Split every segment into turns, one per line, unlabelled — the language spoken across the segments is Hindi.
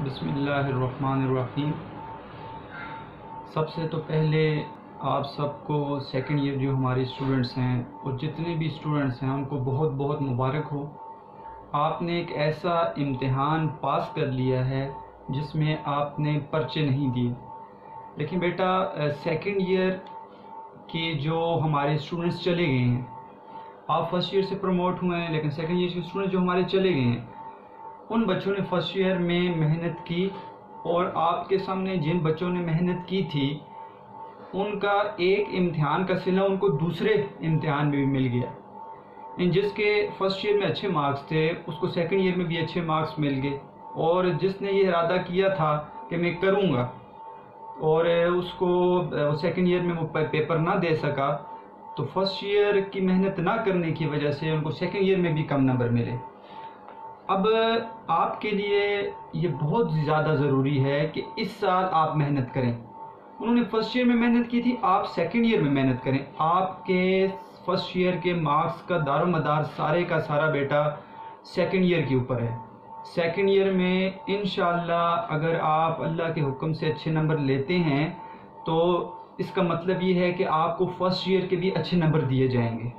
बिसमीम सबसे तो पहले आप सबको सेकंड ईयर जो हमारे स्टूडेंट्स हैं, और जितने भी स्टूडेंट्स हैं, उनको बहुत बहुत मुबारक हो। आपने एक ऐसा इम्तहान पास कर लिया है, जिसमें आपने पर्चे नहीं दिए। लेकिन बेटा सेकंड ईयर के जो हमारे स्टूडेंट्स चले गए हैं, आप फ़र्स्ट ईयर से प्रमोट हुए हैं, लेकिन सेकंड ईयर के स्टूडेंट्स जो हमारे चले गए हैं उन बच्चों ने फ़र्स्ट ईयर में मेहनत की और आपके सामने जिन बच्चों ने मेहनत की थी, उनका एक इम्तिहान का सिला उनको दूसरे इम्तिहान में भी मिल गया। जिसके फ़र्स्ट ईयर में अच्छे मार्क्स थे, उसको सेकंड ईयर में भी अच्छे मार्क्स मिल गए। और जिसने ये इरादा किया था कि मैं करूँगा और उसको सेकंड ईयर में वो पेपर ना दे सका तो फ़र्स्ट ईयर की मेहनत ना करने की वजह से उनको सेकंड ईयर में भी कम नंबर मिले। अब आपके लिए ये बहुत ज़्यादा ज़रूरी है कि इस साल आप मेहनत करें। उन्होंने फ़र्स्ट ईयर में मेहनत की थी, आप सेकेंड ईयर में मेहनत करें। आपके फ़र्स्ट ईयर के मार्क्स का दारो मदार सारे का सारा बेटा सेकेंड ईयर के ऊपर है। सेकेंड ईयर में इन अगर आप अल्लाह के हुक्म से अच्छे नंबर लेते हैं तो इसका मतलब ये है कि आपको फ़र्स्ट ईयर के भी अच्छे नंबर दिए जाएँगे।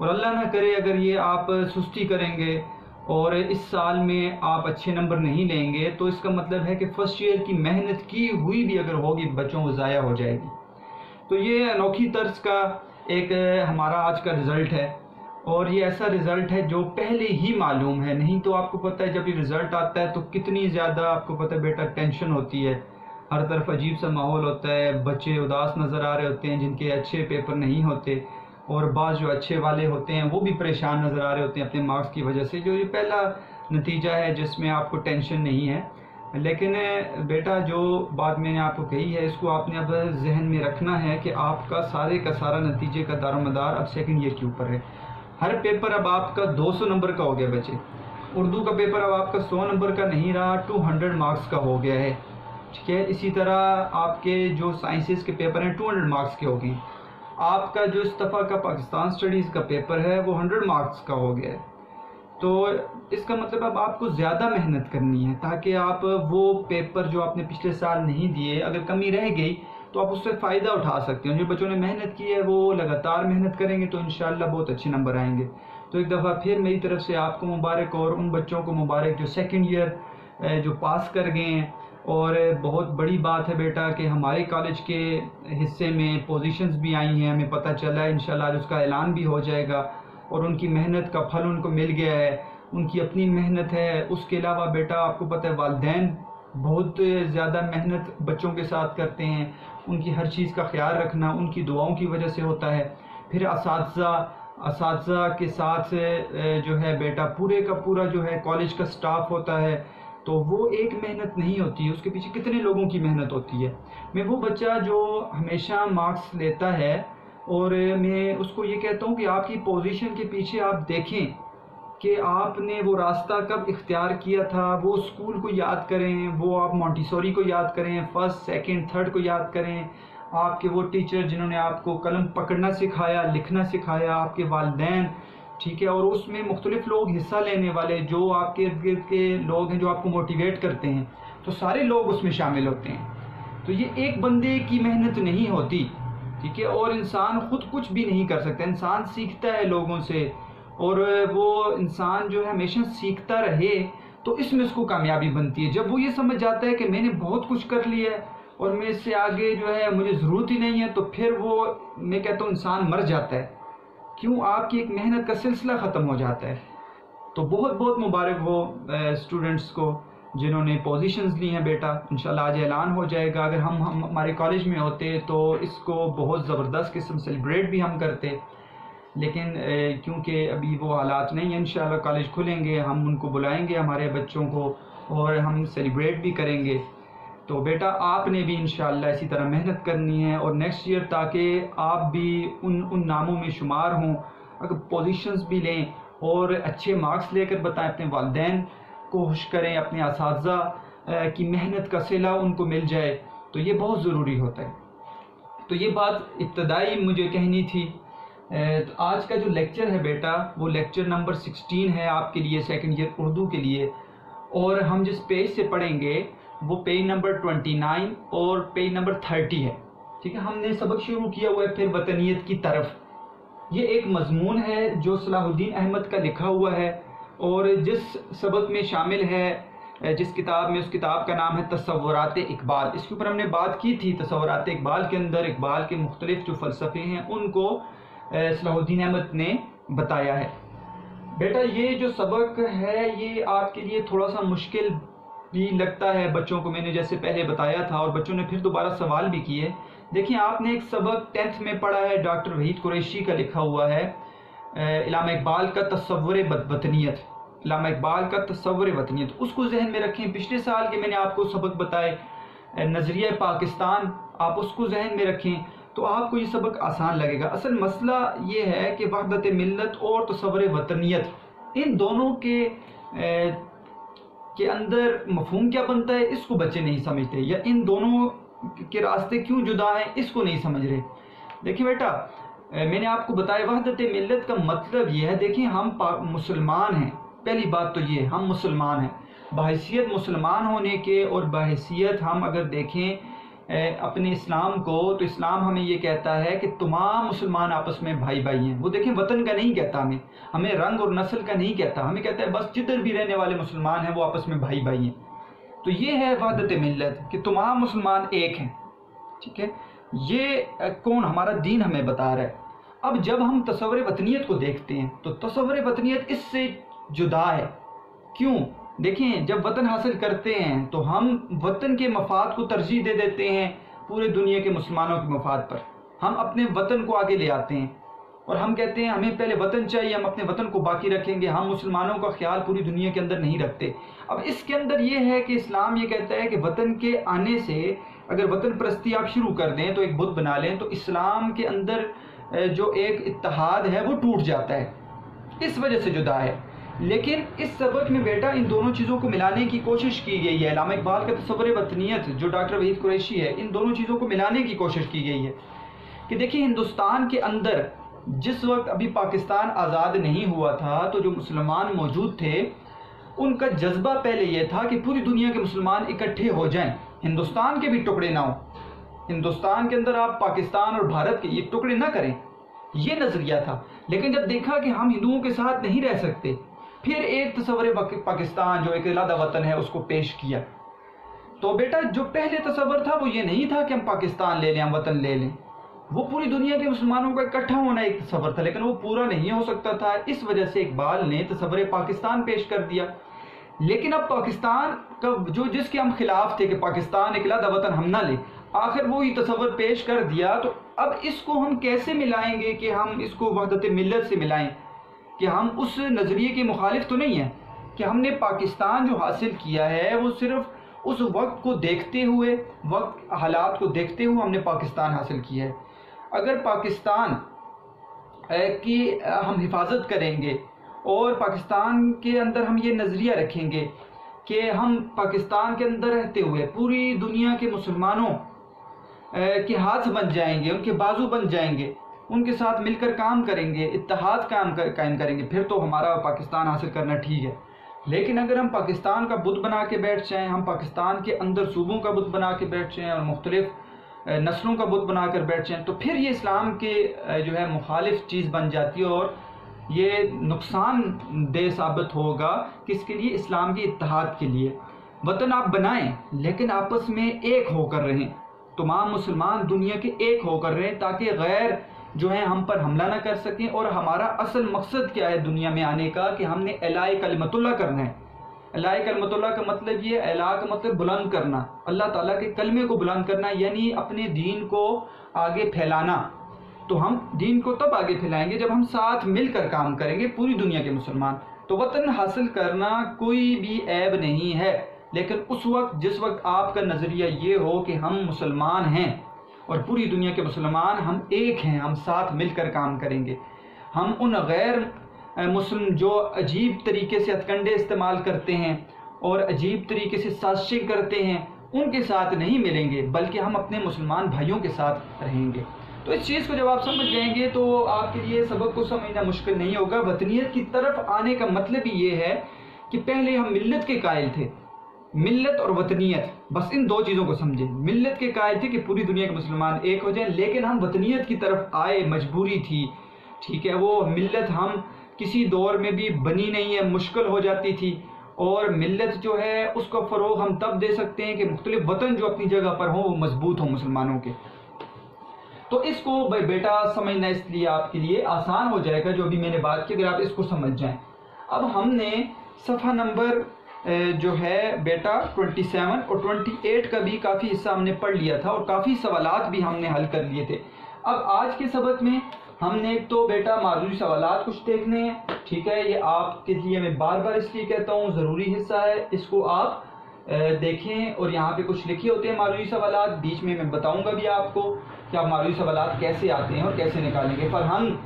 और अल्लाह ना करे अगर ये आप सुस्ती करेंगे और इस साल में आप अच्छे नंबर नहीं लेंगे तो इसका मतलब है कि फ़र्स्ट ईयर की मेहनत की हुई भी अगर होगी बच्चों को ज़ाया हो जाएगी। तो ये अनोखी तर्ज का एक, हमारा आज का रिज़ल्ट है और ये ऐसा रिज़ल्ट है जो पहले ही मालूम है। नहीं तो आपको पता है, जब ये रिज़ल्ट आता है तो कितनी ज़्यादा आपको पता है, बेटा टेंशन होती है। हर तरफ़ अजीब सा माहौल होता है, बच्चे उदास नज़र आ रहे होते हैं जिनके अच्छे पेपर नहीं होते। और बाद जो अच्छे वाले होते हैं, वो भी परेशान नज़र आ रहे होते हैं अपने मार्क्स की वजह से, जो ये पहला नतीजा है जिसमें आपको टेंशन नहीं है। लेकिन, बेटा, जो बात मैंने आपको कही है, इसको आपने अब जहन में रखना है कि आपका सारे का सारा नतीजे का दारोमदार अब सेकेंड ईयर के ऊपर है। हर पेपर अब आपका 200 नंबर का हो गया बच्चे। उर्दू का पेपर अब आपका 100 नंबर का नहीं रहा 200 मार्क्स का हो गया है। ठीक है? इसी तरह आपके जो साइंसेस के पेपर हैं 200 मार्क्स के हो गए आपका जो इस दफ़ा का पाकिस्तान स्टडीज़ का पेपर है, वो हंड्रेड मार्क्स का हो गया है। तो इसका मतलब अब आपको ज़्यादा मेहनत करनी है, ताकि आप वो पेपर जो आपने पिछले साल नहीं दिए, अगर कमी रह गई तो आप उससे फ़ायदा उठा सकते हैं। जो बच्चों ने मेहनत की है, वो लगातार मेहनत करेंगे तो इन बहुत अच्छे नंबर आएँगे। तो एक दफ़ा फिर मेरी तरफ़ से आपको मुबारक और उन बच्चों को मुबारक, जो सेकेंड ईयर जो पास कर गए हैं। और बहुत बड़ी बात है बेटा कि हमारे कॉलेज के हिस्से में पोजीशंस भी आई हैं, हमें पता चला है, इंशाल्लाह उसका ऐलान भी हो जाएगा और उनकी मेहनत का फल उनको मिल गया है। उनकी अपनी मेहनत है। उसके अलावा बेटा आपको पता है वालदेन बहुत ज़्यादा मेहनत बच्चों के साथ करते हैं। उनकी हर चीज़ का ख्याल रखना उनकी दुआओं की वजह से होता है। फिर इस के साथ जो है बेटा पूरे का पूरा जो है कॉलेज का स्टाफ होता है। तो वो एक मेहनत नहीं होती है, उसके पीछे कितने लोगों की मेहनत होती है। मैं वो बच्चा जो हमेशा मार्क्स लेता है और मैं उसको ये कहता हूँ कि आपकी पोजीशन के पीछे आप देखें कि आपने वो रास्ता कब इख्तियार किया था, वो स्कूल को याद करें, वो आप मोंटीसोरी को याद करें फ़र्स्ट सेकंड थर्ड को याद करें। आपके वो टीचर जिन्होंने आपको कलम पकड़ना सिखाया, लिखना सिखाया, आपके वालदेन ठीक है, और उसमें मुख्तलिफ़ लोग हिस्सा लेने वाले जो आपके इर्द गिर्द के लोग हैं, जो आपको मोटिवेट करते हैं तो सारे लोग उसमें शामिल होते हैं। तो ये एक बंदे की मेहनत नहीं होती, ठीक है, और इंसान खुद कुछ भी नहीं कर सकता। इंसान सीखता है लोगों से, और वो इंसान जो है हमेशा सीखता रहे तो इसमें उसको कामयाबी बनती है। जब वो ये समझ जाता है कि मैंने बहुत कुछ कर लिया है, और मैं इससे आगे जो है मुझे ज़रूरत ही नहीं है तो फिर वो, मैं कहता हूँ, इंसान मर जाता है। क्यों आपकी एक मेहनत का सिलसिला ख़त्म हो जाता है? तो बहुत बहुत मुबारक हो स्टूडेंट्स को, जिन्होंने पोजीशंस ली हैं बेटा। इंशाल्लाह आज ऐलान हो जाएगा। अगर हम हम हमारे कॉलेज में होते तो इसको बहुत ज़बरदस्त किस्म सेलिब्रेट भी हम करते। लेकिन क्योंकि अभी वो हालात नहीं हैं, इंशाल्लाह कॉलेज खुलेंगे, हम उनको बुलाएँगे हमारे बच्चों को और हम सेलिब्रेट भी करेंगे। तो बेटा, आपने भी इन इसी तरह मेहनत करनी है और नेक्स्ट ईयर ताकि आप भी उन उन नामों में शुमार हों। अगर पोजीशंस भी लें और अच्छे मार्क्स लेकर बताएँ अपने वालदेन को खुश करें अपने इस की मेहनत का सिला उनको मिल जाए तो ये बहुत ज़रूरी होता है। तो ये बात इब्तदाई मुझे कहनी थी। तो आज का जो लेक्चर है बेटा, वो लेक्चर नंबर सिक्सटीन है आपके लिए सेकेंड ईयर उर्दू के लिए। और हम जिस पेज से पढ़ेंगे वो पेज नंबर ट्वेंटी नाइन और पेज नंबर थर्टी है। ठीक है, हमने सबक शुरू किया हुआ है फिर वतनीत की तरफ़। ये एक मजमून है जो सलाहुद्दीन अहमद का लिखा हुआ है और जिस सबक में शामिल है, जिस किताब में, उस किताब का नाम है तस्वुरात इकबाल। इसके ऊपर हमने बात की थी तस्वुरात इकबाल के अंदर। इकबाल के मुख्तलिफ़ जो फ़लसफ़े हैं, उनको सलाहुद्दीन अहमद ने बताया है। बेटा, ये जो सबक है, ये आपके लिए थोड़ा सा मुश्किल भी लगता है बच्चों को मैंने जैसे पहले बताया था और बच्चों ने फिर दोबारा सवाल भी किए। देखिए, आपने एक सबक टेंथ में पढ़ा है, डॉक्टर वहीद कुरैशी का लिखा हुआ है इलामा इकबाल का तस्वुर वतनीत इलामा इकबाल का तस्वुर वतनीत उसको जहन में रखें, पिछले साल के मैंने आपको सबक बताए नज़रिया पाकिस्तान, आप उसको जहन में रखें तो आपको ये सबक आसान लगेगा। असल मसला ये है कि वहदत मिलत और तस्वर वतनीत इन दोनों के के अंदर मफहम क्या बनता है, इसको बच्चे नहीं समझते, या इन दोनों के रास्ते क्यों जुदा हैं, इसको नहीं समझ रहे। देखिए बेटा मैंने आपको बताया, वहदत मिलत का मतलब यह है, देखिए, हम मुसलमान हैं। पहली बात तो ये, हम मुसलमान हैं। बहसीत मुसलमान होने के और बहसीत हम अगर देखें अपने इस्लाम को तो इस्लाम हमें ये कहता है कि तमाम मुसलमान आपस में भाई भाई हैं। वो देखें, वतन का नहीं कहता हमें। हमें रंग और नस्ल का नहीं कहता। हमें कहता है, बस जिधर भी रहने वाले मुसलमान हैं, वो आपस में भाई भाई हैं। तो ये है वहदत मिलत कि तमाम मुसलमान एक हैं। ठीक है? ये कौन हमारा दीन हमें बता रहा है। अब जब हम तस्वर वतनीत को देखते हैं तो तस्वर वतनीत इससे जुदा है। क्यों? देखें जब वतन हासिल करते हैं तो हम वतन के मफाद को तरजीह दे देते हैं पूरे दुनिया के मुसलमानों के मफाद पर। हम अपने वतन को आगे ले आते हैं और हम कहते हैं, हमें पहले वतन चाहिए, हम अपने वतन को बाकी रखेंगे। हम मुसलमानों का ख्याल पूरी दुनिया के अंदर नहीं रखते। अब इसके अंदर ये है कि इस्लाम ये कहता है कि वतन के आने से अगर वतन परस्ती आप शुरू कर दें तो एक बुद्ध बना लें तो इस्लाम के अंदर जो एक इतिहाद है, वो टूट जाता है। इस वजह से जुदा है। लेकिन इस सबक में बेटा इन दोनों चीज़ों को मिलाने की कोशिश की गई है। लामा इकबाल का तस्वर वतनीत जो डॉक्टर वहीद कुरैशी है, इन दोनों चीज़ों को मिलाने की कोशिश की गई है कि देखिए, हिंदुस्तान के अंदर जिस वक्त अभी पाकिस्तान आज़ाद नहीं हुआ था तो जो मुसलमान मौजूद थे, उनका जज्बा पहले यह था कि पूरी दुनिया के मुसलमान इकट्ठे हो जाएँ। हिंदुस्तान के भी टुकड़े ना हो। हिंदुस्तान के अंदर आप पाकिस्तान और भारत के ये टुकड़े ना करें। ये नज़रिया था। लेकिन जब देखा कि हम हिंदुओं के साथ नहीं रह सकते फिर एक तस्वर पाकिस्तान, जो एक इलादा वतन है, उसको पेश किया। तो बेटा, जो पहले तस्वर था, वो ये नहीं था कि हम पाकिस्तान ले लें, हम वतन ले लें। वो पूरी दुनिया के मुसलमानों का इकट्ठा होना एक तस्वर था, लेकिन वो पूरा नहीं हो सकता था। इस वजह से इकबाल ने तस्वर पाकिस्तान पेश कर दिया। लेकिन अब पाकिस्तान का जो, जिसके हम खिलाफ थे कि पाकिस्तान एक इलादा वतन हम ना ले, आखिर वो ये तस्वर पेश कर दिया। तो अब इसको हम कैसे मिलाएँगे कि हम इसको वहदत मिलत से मिलाएँ? कि हम उस नज़रिए के मुखालिफ तो नहीं हैं कि हमने पाकिस्तान जो हासिल किया है, वो सिर्फ़ उस वक्त को देखते हुए, वक्त, हालात को देखते हुए हमने पाकिस्तान हासिल किया है। अगर पाकिस्तान की हम हिफाजत करेंगे और पाकिस्तान के अंदर हम ये नज़रिया रखेंगे कि हम पाकिस्तान के अंदर रहते हुए, पूरी दुनिया के मुसलमानों के हाथ बन जाएँगे, उनके बाजू बन जाएँगे उनके साथ मिलकर काम करेंगे इतिहाद काम कर, कायम करेंगे फिर तो हमारा पाकिस्तान हासिल करना ठीक है। लेकिन अगर हम पाकिस्तान का बुद्ध बना के बैठ जाएँ हम पाकिस्तान के अंदर सूबों का बुद्ध बना के बैठ जाएँ और मुख्तलिफ़ नस्लों का बुत बना कर बैठ जाएँ तो फिर ये इस्लाम के जो है मुखालिफ चीज़ बन जाती है और ये नुकसान दे साबित होगा किसके लिए? इस्लाम के इतिहाद के लिए। वतन आप बनाएँ लेकिन आपस में एक होकर रहें। तमाम मुसलमान दुनिया के एक होकर रहें ताकि गैर जो है हम पर हमला ना कर सकें और हमारा असल मकसद क्या है दुनिया में आने का कि हमने एलाए कलमतुल्ला करना है। अल्लाह कलमतुल्ला का मतलब ये अल्लाह का मतलब बुलंद करना। अल्लाह ताला के कलमे को बुलंद करना, यानी अपने दीन को आगे फैलाना। तो हम दीन को तब आगे फैलाएँगे जब हम साथ मिलकर काम करेंगे पूरी दुनिया के मुसलमान। तो वतन हासिल करना कोई भी ऐब नहीं है। लेकिन उस वक्त, जिस वक्त आपका नज़रिया ये हो कि हम मुसलमान हैं और पूरी दुनिया के मुसलमान हम एक हैं, हम साथ मिलकर काम करेंगे। हम उन गैर मुस्लिम जो अजीब तरीके से हथकंडे इस्तेमाल करते हैं और अजीब तरीके से साजिशें करते हैं, उनके साथ नहीं मिलेंगे, बल्कि हम अपने मुसलमान भाइयों के साथ रहेंगे। तो इस चीज़ को जब आप समझ जाएँगे तो आपके लिए सबक को समझना मुश्किल नहीं होगा। वतनीत की तरफ़ आने का मतलब ये है कि पहले हम मिलत के कायल थे। मिल्लत और वतनीयत। बस इन दो चीज़ों को समझें। मिल्लत के कायद थे कि पूरी दुनिया के मुसलमान एक हो जाएँ, लेकिन हम वतनीयत की तरफ़ आए, मजबूरी थी। ठीक है, वो मिल्लत हम किसी दौर में भी बनी नहीं है, मुश्किल हो जाती थी। और मिल्लत जो है, उसका फ़रोग हम तब दे सकते हैं कि मुख्तलिफ़ वतन जो अपनी जगह पर हों, वो मज़बूत हों मुसलमानों के। तो इसको, भाई बेटा, समझना इसलिए आपके लिए आसान हो जाएगा, जो अभी मैंने बात की, अगर आप इसको समझ जाएँ। अब हमने सफ़ा नंबर जो है बेटा 27 और 28 का भी काफ़ी हिस्सा हमने पढ़ लिया था और काफ़ी सवालात भी हमने हल कर लिए थे। अब आज के सबक में हमने एक तो बेटा मारूरी सवालात कुछ देखने हैं, ठीक है? ये आपके लिए मैं बार बार इसलिए कहता हूँ, ज़रूरी हिस्सा है। इसको आप देखें और यहाँ पे कुछ लिखे होते हैं मारूरी सवालात, बीच में मैं बताऊँगा भी आपको कि आप मारूरी सवालात कैसे आते हैं और कैसे निकालेंगे। पर हम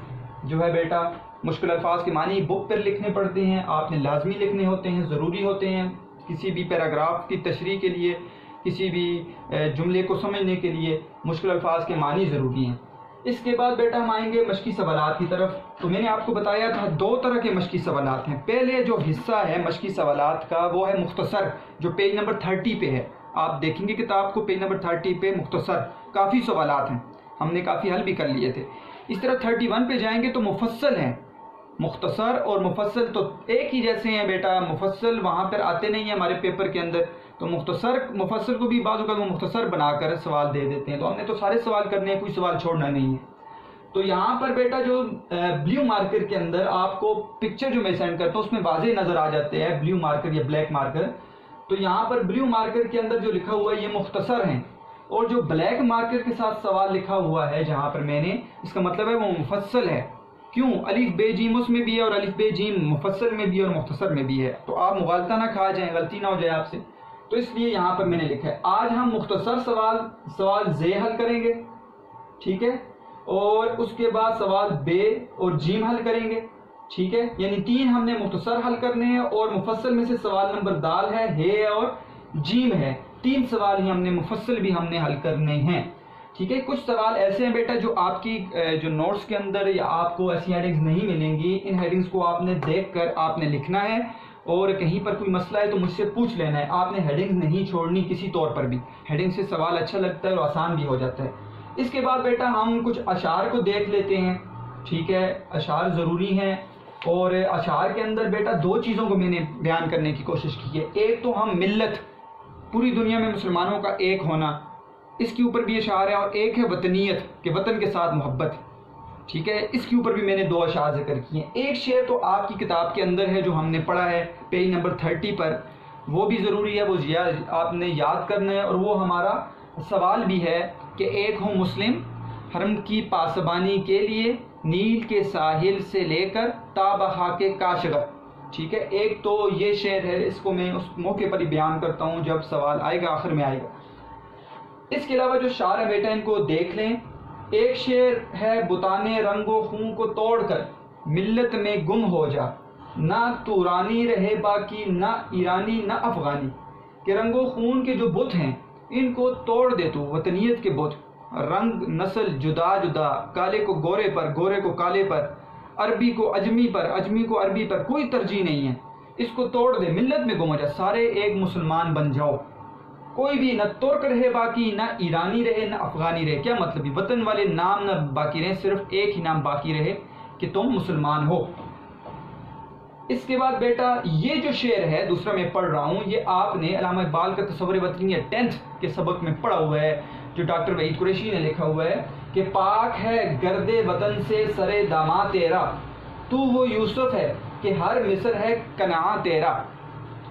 जो है बेटा मुश्किल अल्फाज के मानी बुक पर लिखने पड़ते हैं, आपने लाजमी लिखने होते हैं, ज़रूरी होते हैं, किसी भी पैराग्राफ की तशरी के लिए, किसी भी जुमले को समझने के लिए मुश्किल अल्फाज के मानी ज़रूरी हैं। इसके बाद बेटा हम आएँगे मशकी सवालत की तरफ़। तो मैंने आपको बताया था दो तरह के मशकी सवालत हैं। पहले जो हिस्सा है मशकी सवालत का, वो है मुख्तसर, जो पेज नंबर थर्टी पे है। आप देखेंगे किताब को पेज नंबर थर्टी पे मुख्तसर, काफ़ी सवालत हैं। हमने काफ़ी हल भी कर लिए थे। इस तरह थर्टी वन पे जाएँगे तो मुफसल हैं। मुख्तसर और मुफसल तो एक ही जैसे हैं बेटा मुफसल वहाँ पर आते नहीं हैं हमारे पेपर के अंदर। तो मुख्तसर मुफसल को भी बाज़ वो मुख्तसर बनाकर सवाल दे देते हैं। तो हमने तो सारे सवाल करने हैं, कोई सवाल छोड़ना नहीं है। तो यहाँ पर बेटा जो ब्लू मार्कर के अंदर आपको पिक्चर जो मैं सेंड करता हूँ, उसमें वाजे नज़र आ जाते हैं, ब्लू मार्कर या ब्लैक मार्कर तो यहाँ पर ब्लू मार्कर के अंदर जो लिखा हुआ है, ये मुख्तसर हैं। और जो ब्लैक मार्कर के साथ सवाल लिखा हुआ है, जहाँ पर मैंने, इसका मतलब है वो मुफसल है। क्यों? अलिफ बे जीम उसमें भी है और अलिफ बे जीम मुफसल में भी है और मुख्तसर में भी है। तो आप मुगालता ना खा जाए, गलती ना हो जाए आपसे। तो इसलिए यहाँ पर मैंने लिखा है। आज हम मुख्तसर सवाल सवाल जे हल करेंगे, ठीक है? और उसके बाद सवाल बे और जीम हल करेंगे, ठीक है? यानी तीन हमने मुख्तसर हल करने हैं और मुफसल में से सवाल नंबर दाल है, हे और जीम है। तीन सवाल ही हमने मुफसल भी हमने हल करने हैं। ठीक है, कुछ सवाल ऐसे हैं बेटा जो आपकी जो नोट्स के अंदर या आपको ऐसी हेडिंग्स नहीं मिलेंगी। इन हेडिंग्स को आपने देखकर आपने लिखना है और कहीं पर कोई मसला है तो मुझसे पूछ लेना है। आपने हेडिंग्स नहीं छोड़नी किसी तौर पर भी। हेडिंग से सवाल अच्छा लगता है और आसान भी हो जाता है। इसके बाद बेटा हम कुछ अशार को देख लेते हैं। ठीक है, अशार ज़रूरी हैं और अशार के अंदर बेटा दो चीज़ों को मैंने बयान करने की कोशिश की है। एक तो हम मिल्लत। पूरी दुनिया में मुसलमानों का एक होना। इसके ऊपर भी अशार है और एक है वतनीत के वतन के साथ मोहब्बत। ठीक है? इसके ऊपर भी मैंने दो अशार ज़िक्र किए हैं। एक शेर तो आपकी किताब के अंदर है, जो हमने पढ़ा है, पेज नंबर थर्टी पर। वो भी ज़रूरी है, वो आपने याद करना है, और वो हमारा सवाल भी है कि एक हो मुस्लिम, हरम की पासबानी के लिए नील के साहिल से लेकर ताबहा के काशगर। ठीक है? एक तो ये शेर है, इसको मैं उस मौके पर ही बयान करता हूँ, जब सवाल आएगा, आखिर में आएगा। इसके अलावा जो शार है बेटा, इनको देख लें। एक शेर है, बुताने रंगो खून को तोड़कर, मिल्लत में गुम हो जा। ना तुरानी रहे बाकी, ना ईरानी, ना अफगानी। के रंगो खून के जो बुत हैं, इनको तोड़ दे तू वतनीत के बुत। रंग नस्ल जुदा जुदा, काले को गोरे पर, गोरे को काले पर, अरबी को अजमी पर, अजमी को अरबी पर कोई तरजीह नहीं है। इसको तोड़ दे, मिल्लत में गुम हो जा। सारे एक मुसलमान बन जाओ। कोई भी न तुर्क रहे, बाकी न ईरानी रहे, न अफगानी रहे। क्या मतलब वतन वाले नाम न बाकी रहे, सिर्फ़ एक ही नाम बाकी रहे कि तुम मुसलमान हो। इसके बाद बेटा, ये जो शेर है, दूसरा मैं पढ़ रहा हूँ, ये आपने अलामा इकबाल का तस्वर वतनी टेंथ के सबक में पढ़ा हुआ है, जो डॉक्टर वहीद कुरैशी ने लिखा हुआ है कि पाक है गर्दे वतन से सरे दामा तेरा। तू वो यूसुफ है कि हर मिसर है कना तेरा।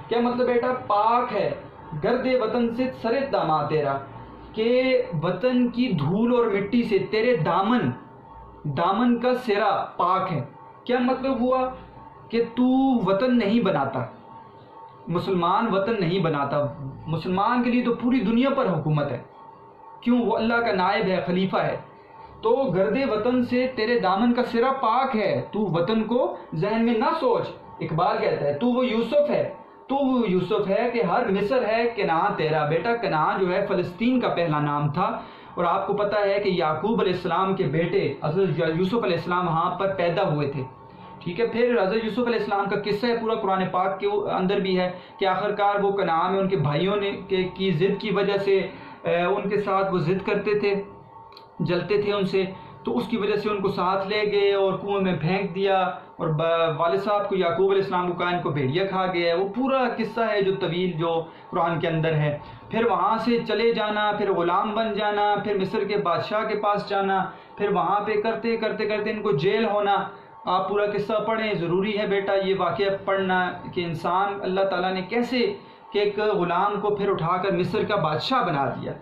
क्या मतलब बेटा? पाक है गर्दे वतन से सरे दामा तेरा, के वतन की धूल और मिट्टी से तेरे दामन दामन का सिरा पाक है। क्या मतलब हुआ कि तू वतन नहीं बनाता? मुसलमान वतन नहीं बनाता। मुसलमान के लिए तो पूरी दुनिया पर हुकूमत है। क्यों? वो अल्लाह का नायब है, खलीफा है। तो गर्दे वतन से तेरे दामन का सिरा पाक है। तू वतन को जहन में ना सोच। इकबाल कहता है, तू वो यूसुफ है। तू यूसुफ है कि हर मिस्र है कना तेरा बेटा कना जो है, फ़लस्तीन का पहला नाम था। और आपको पता है कि याकूब अलैहिस्सलाम के बेटे असल यूसुफ अलैहिस्सलाम वहाँ पर पैदा हुए थे। ठीक है, फिर हज़रत यूसुफ अलैहिस्सलाम का किस्सा है, पूरा कुरान पाक के अंदर भी है कि आखिरकार वो कनाम में उनके भाइयों ने के, की ज़िद की वजह से उनके साथ वो ज़िद करते थे, जलते थे उनसे। तो उसकी वजह से उनको साथ ले गए और कुएँ में फेंक दिया और वाल साहब को याकूब अलैहिस्सलाम को कहा इनको भेड़िया खा गया है। वो पूरा किस्सा है जो तवील जो कुरान के अंदर है। फिर वहाँ से चले जाना, फिर ग़ुलाम बन जाना, फिर मिस्र के बादशाह के पास जाना, फिर वहाँ पे करते करते करते इनको जेल होना। आप पूरा किस्सा पढ़ें, ज़रूरी है बेटा ये वाक़ पढ़ना कि इंसान अल्लाह ताला ने कैसे कि एक ग़ुलाम को फिर उठाकर मिस्र का बादशाह बना दिया।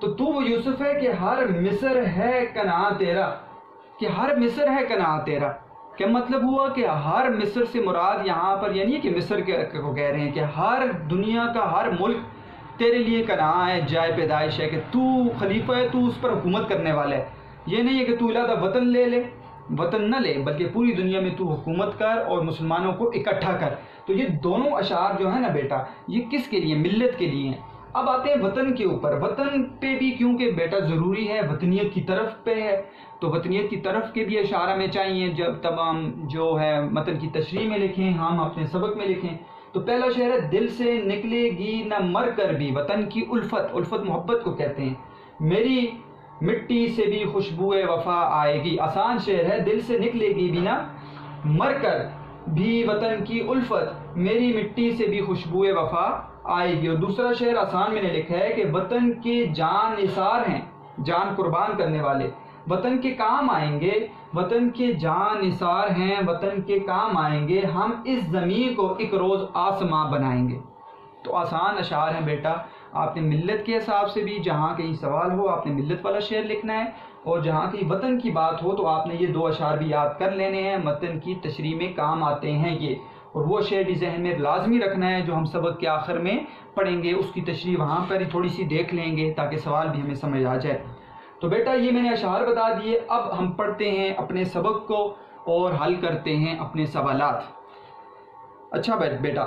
तो तू वो यूसुफ है कि हर मिस्र है कना तेरा, कि हर मिस्र है कना तेरा। क्या मतलब हुआ कि हर मिस्र से मुराद यहाँ पर, यानी कि मिस्र के कह रहे हैं कि हर दुनिया का, हर मुल्क तेरे लिए कना है, जाय पैदाइश है कि तू खलीफा है, तू उस पर हुकूमत करने वाला है। ये नहीं है कि तू इलादा वतन ले ले, वतन न ले, बल्कि पूरी दुनिया में तू हुकूमत कर और मुसलमानों को इकट्ठा कर। तो ये दोनों अशार जो है ना बेटा, ये किस के लिए? मिल्लत के लिए हैं। अब आते हैं वतन के ऊपर। वतन पे भी क्योंकि बेटा ज़रूरी है वतनीत की तरफ़ पे है। तो वतनीत की तरफ़ के भी इशारा में चाहिए, जब तमाम जो है मतन की तशरी में लिखें, हम अपने सबक में लिखें तो पहला शहर है, दिल से निकलेगी न मर कर भी, वतन की उल्फत उल्फत मोहब्बत को कहते हैं। मेरी मिट्टी से भी खुशबू वफा आएगी। आसान शहर है, दिल से निकलेगी भी ना मर कर भी, वतन की उल्फत, मेरी मिट्टी से भी खुशबू वफा आएगी। और दूसरा शहर आसान मैंने लिखा है कि वतन के जान निसार हैं, जान कुर्बान करने वाले। वतन के काम आएँगे, वतन के जान निसार हैं, वतन के काम आएँगे, हम इस ज़मीन को एक रोज़ आसमां बनाएँगे। तो आसान अशार हैं बेटा, आपने मिल्लत के हिसाब से भी, जहाँ कहीं सवाल हो, आपने मिल्लत वाला शेर लिखना है, और जहाँ कहीं वतन की बात हो तो आपने ये दो अशार भी याद कर लेने हैं, वतन की तशरी में काम आते हैं ये। और वो शेर भी जहन में लाजमी रखना है, जो हम सबक के आखिर में पढ़ेंगे, उसकी तशरी वहाँ पर ही थोड़ी सी देख लेंगे, ताकि सवाल भी हमें समझ आ जाए। तो बेटा, ये मैंने अशार बता दिए। अब हम पढ़ते हैं अपने सबक को और हल करते हैं अपने सवालात। अच्छा बेटा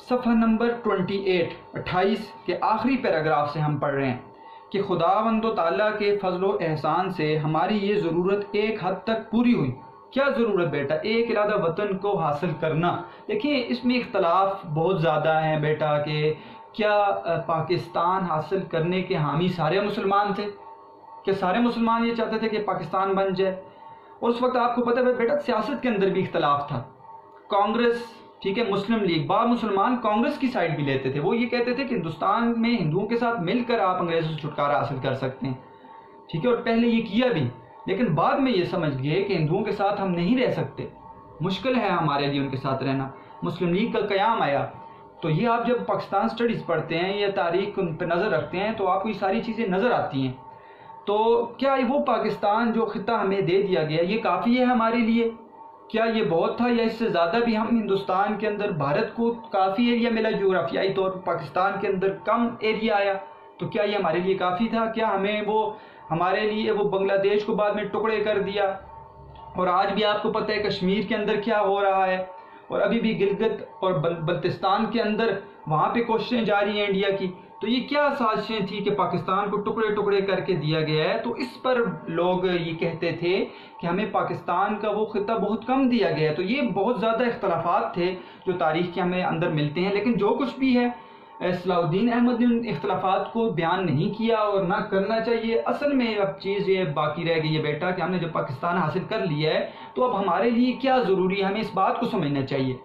सफ़ा नंबर 28 28 के आखिरी पैराग्राफ से हम पढ़ रहे हैं कि खुदावंद ताला के फजलो एहसान से हमारी ये ज़रूरत एक हद तक पूरी हुई। क्या ज़रूरत बेटा? एक इरादा वतन को हासिल करना। देखिए, इसमें इख्तलाफ बहुत ज़्यादा है बेटा कि। क्या पाकिस्तान हासिल करने के हामी सारे मुसलमान थे? क्या सारे मुसलमान ये चाहते थे कि पाकिस्तान बन जाए। उस वक्त आपको पता है, बेटा, सियासत के अंदर भी इख्तलाफ था। कांग्रेस, ठीक है, मुस्लिम लीग बाद मुसलमान कांग्रेस की साइड भी लेते थे। वो ये कहते थे कि हिंदुस्तान में हिंदुओं के साथ मिलकर आप अंग्रेज़ों से छुटकारा हासिल कर सकते हैं। ठीक है, और पहले ये किया भी, लेकिन बाद में ये समझ गए कि हिंदुओं के साथ हम नहीं रह सकते। मुश्किल है हमारे लिए उनके साथ रहना। मुस्लिम लीग का क्याम आया तो ये आप जब पाकिस्तान स्टडीज़ पढ़ते हैं या तारीख उन पर नज़र रखते हैं तो आपको ये सारी चीज़ें नज़र आती हैं। तो क्या वो पाकिस्तान जो ख़त्ता हमें दे दिया गया, ये काफ़ी है हमारे लिए? क्या ये बहुत था या इससे ज़्यादा भी हम हिंदुस्तान के अंदर, भारत को काफ़ी एरिया मिला जोग्राफियाई तौर पर पाकिस्तान के अंदर कम एरिया आया तो क्या ये हमारे लिए काफ़ी था? क्या हमें वो, हमारे लिए वो बांग्लादेश को बाद में टुकड़े कर दिया? और आज भी आपको पता है कश्मीर के अंदर क्या हो रहा है? और अभी भी गिलगित और बल्तिस्तान के अंदर वहाँ पे कोशिशें जारी हैं इंडिया की तो ये क्या साजिशें थी कि पाकिस्तान को टुकड़े टुकड़े करके दिया गया है? तो इस पर लोग ये कहते थे कि हमें पाकिस्तान का वो ख़त्ता बहुत कम दिया गया है। तो ये बहुत ज़्यादा इख्तलाफात थे जो तारीख के हमें अंदर मिलते हैं। लेकिन जो कुछ भी है सलाउद्दीन अहमद ने उन इख्तलाफात को बयान नहीं किया और ना करना चाहिए। असल में अब चीज़ ये बाकी रह गई है बेटा कि हमने जब पाकिस्तान हासिल कर लिया है तो अब हमारे लिए क्या ज़रूरी है? हमें इस बात को समझना चाहिए।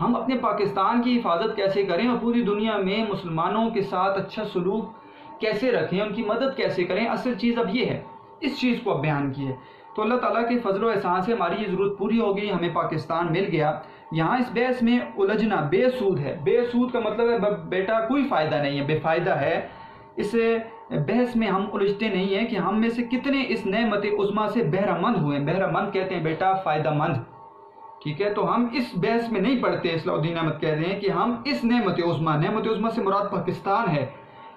हम अपने पाकिस्तान की हिफाजत कैसे करें और पूरी दुनिया में मुसलमानों के साथ अच्छा सलूक कैसे रखें, उनकी मदद कैसे करें? असल चीज़ अब ये है। इस चीज़ को अब बयान किए तो अल्लाह ताला के फजल एहसान से हमारी ये ज़रूरत पूरी हो गई, हमें पाकिस्तान मिल गया। यहाँ इस बहस में उलझना बेसूद है। बेसूद का मतलब है बेटा कोई फ़ायदा नहीं है, बेफ़ायदा है। इस बहस में हम उलझते नहीं हैं कि हम में से कितने इस नए मत उज़मा से बहरामंद हुए बहरामंद कहते हैं, बेटा फ़ायदा मंद ठीक है? तो हम इस बहस में नहीं पढ़ते इसलाउद्दीन अहमद कह रहे हैं कि हम इस नमत उज़मा नमत उज़मा से मुराद पाकिस्तान है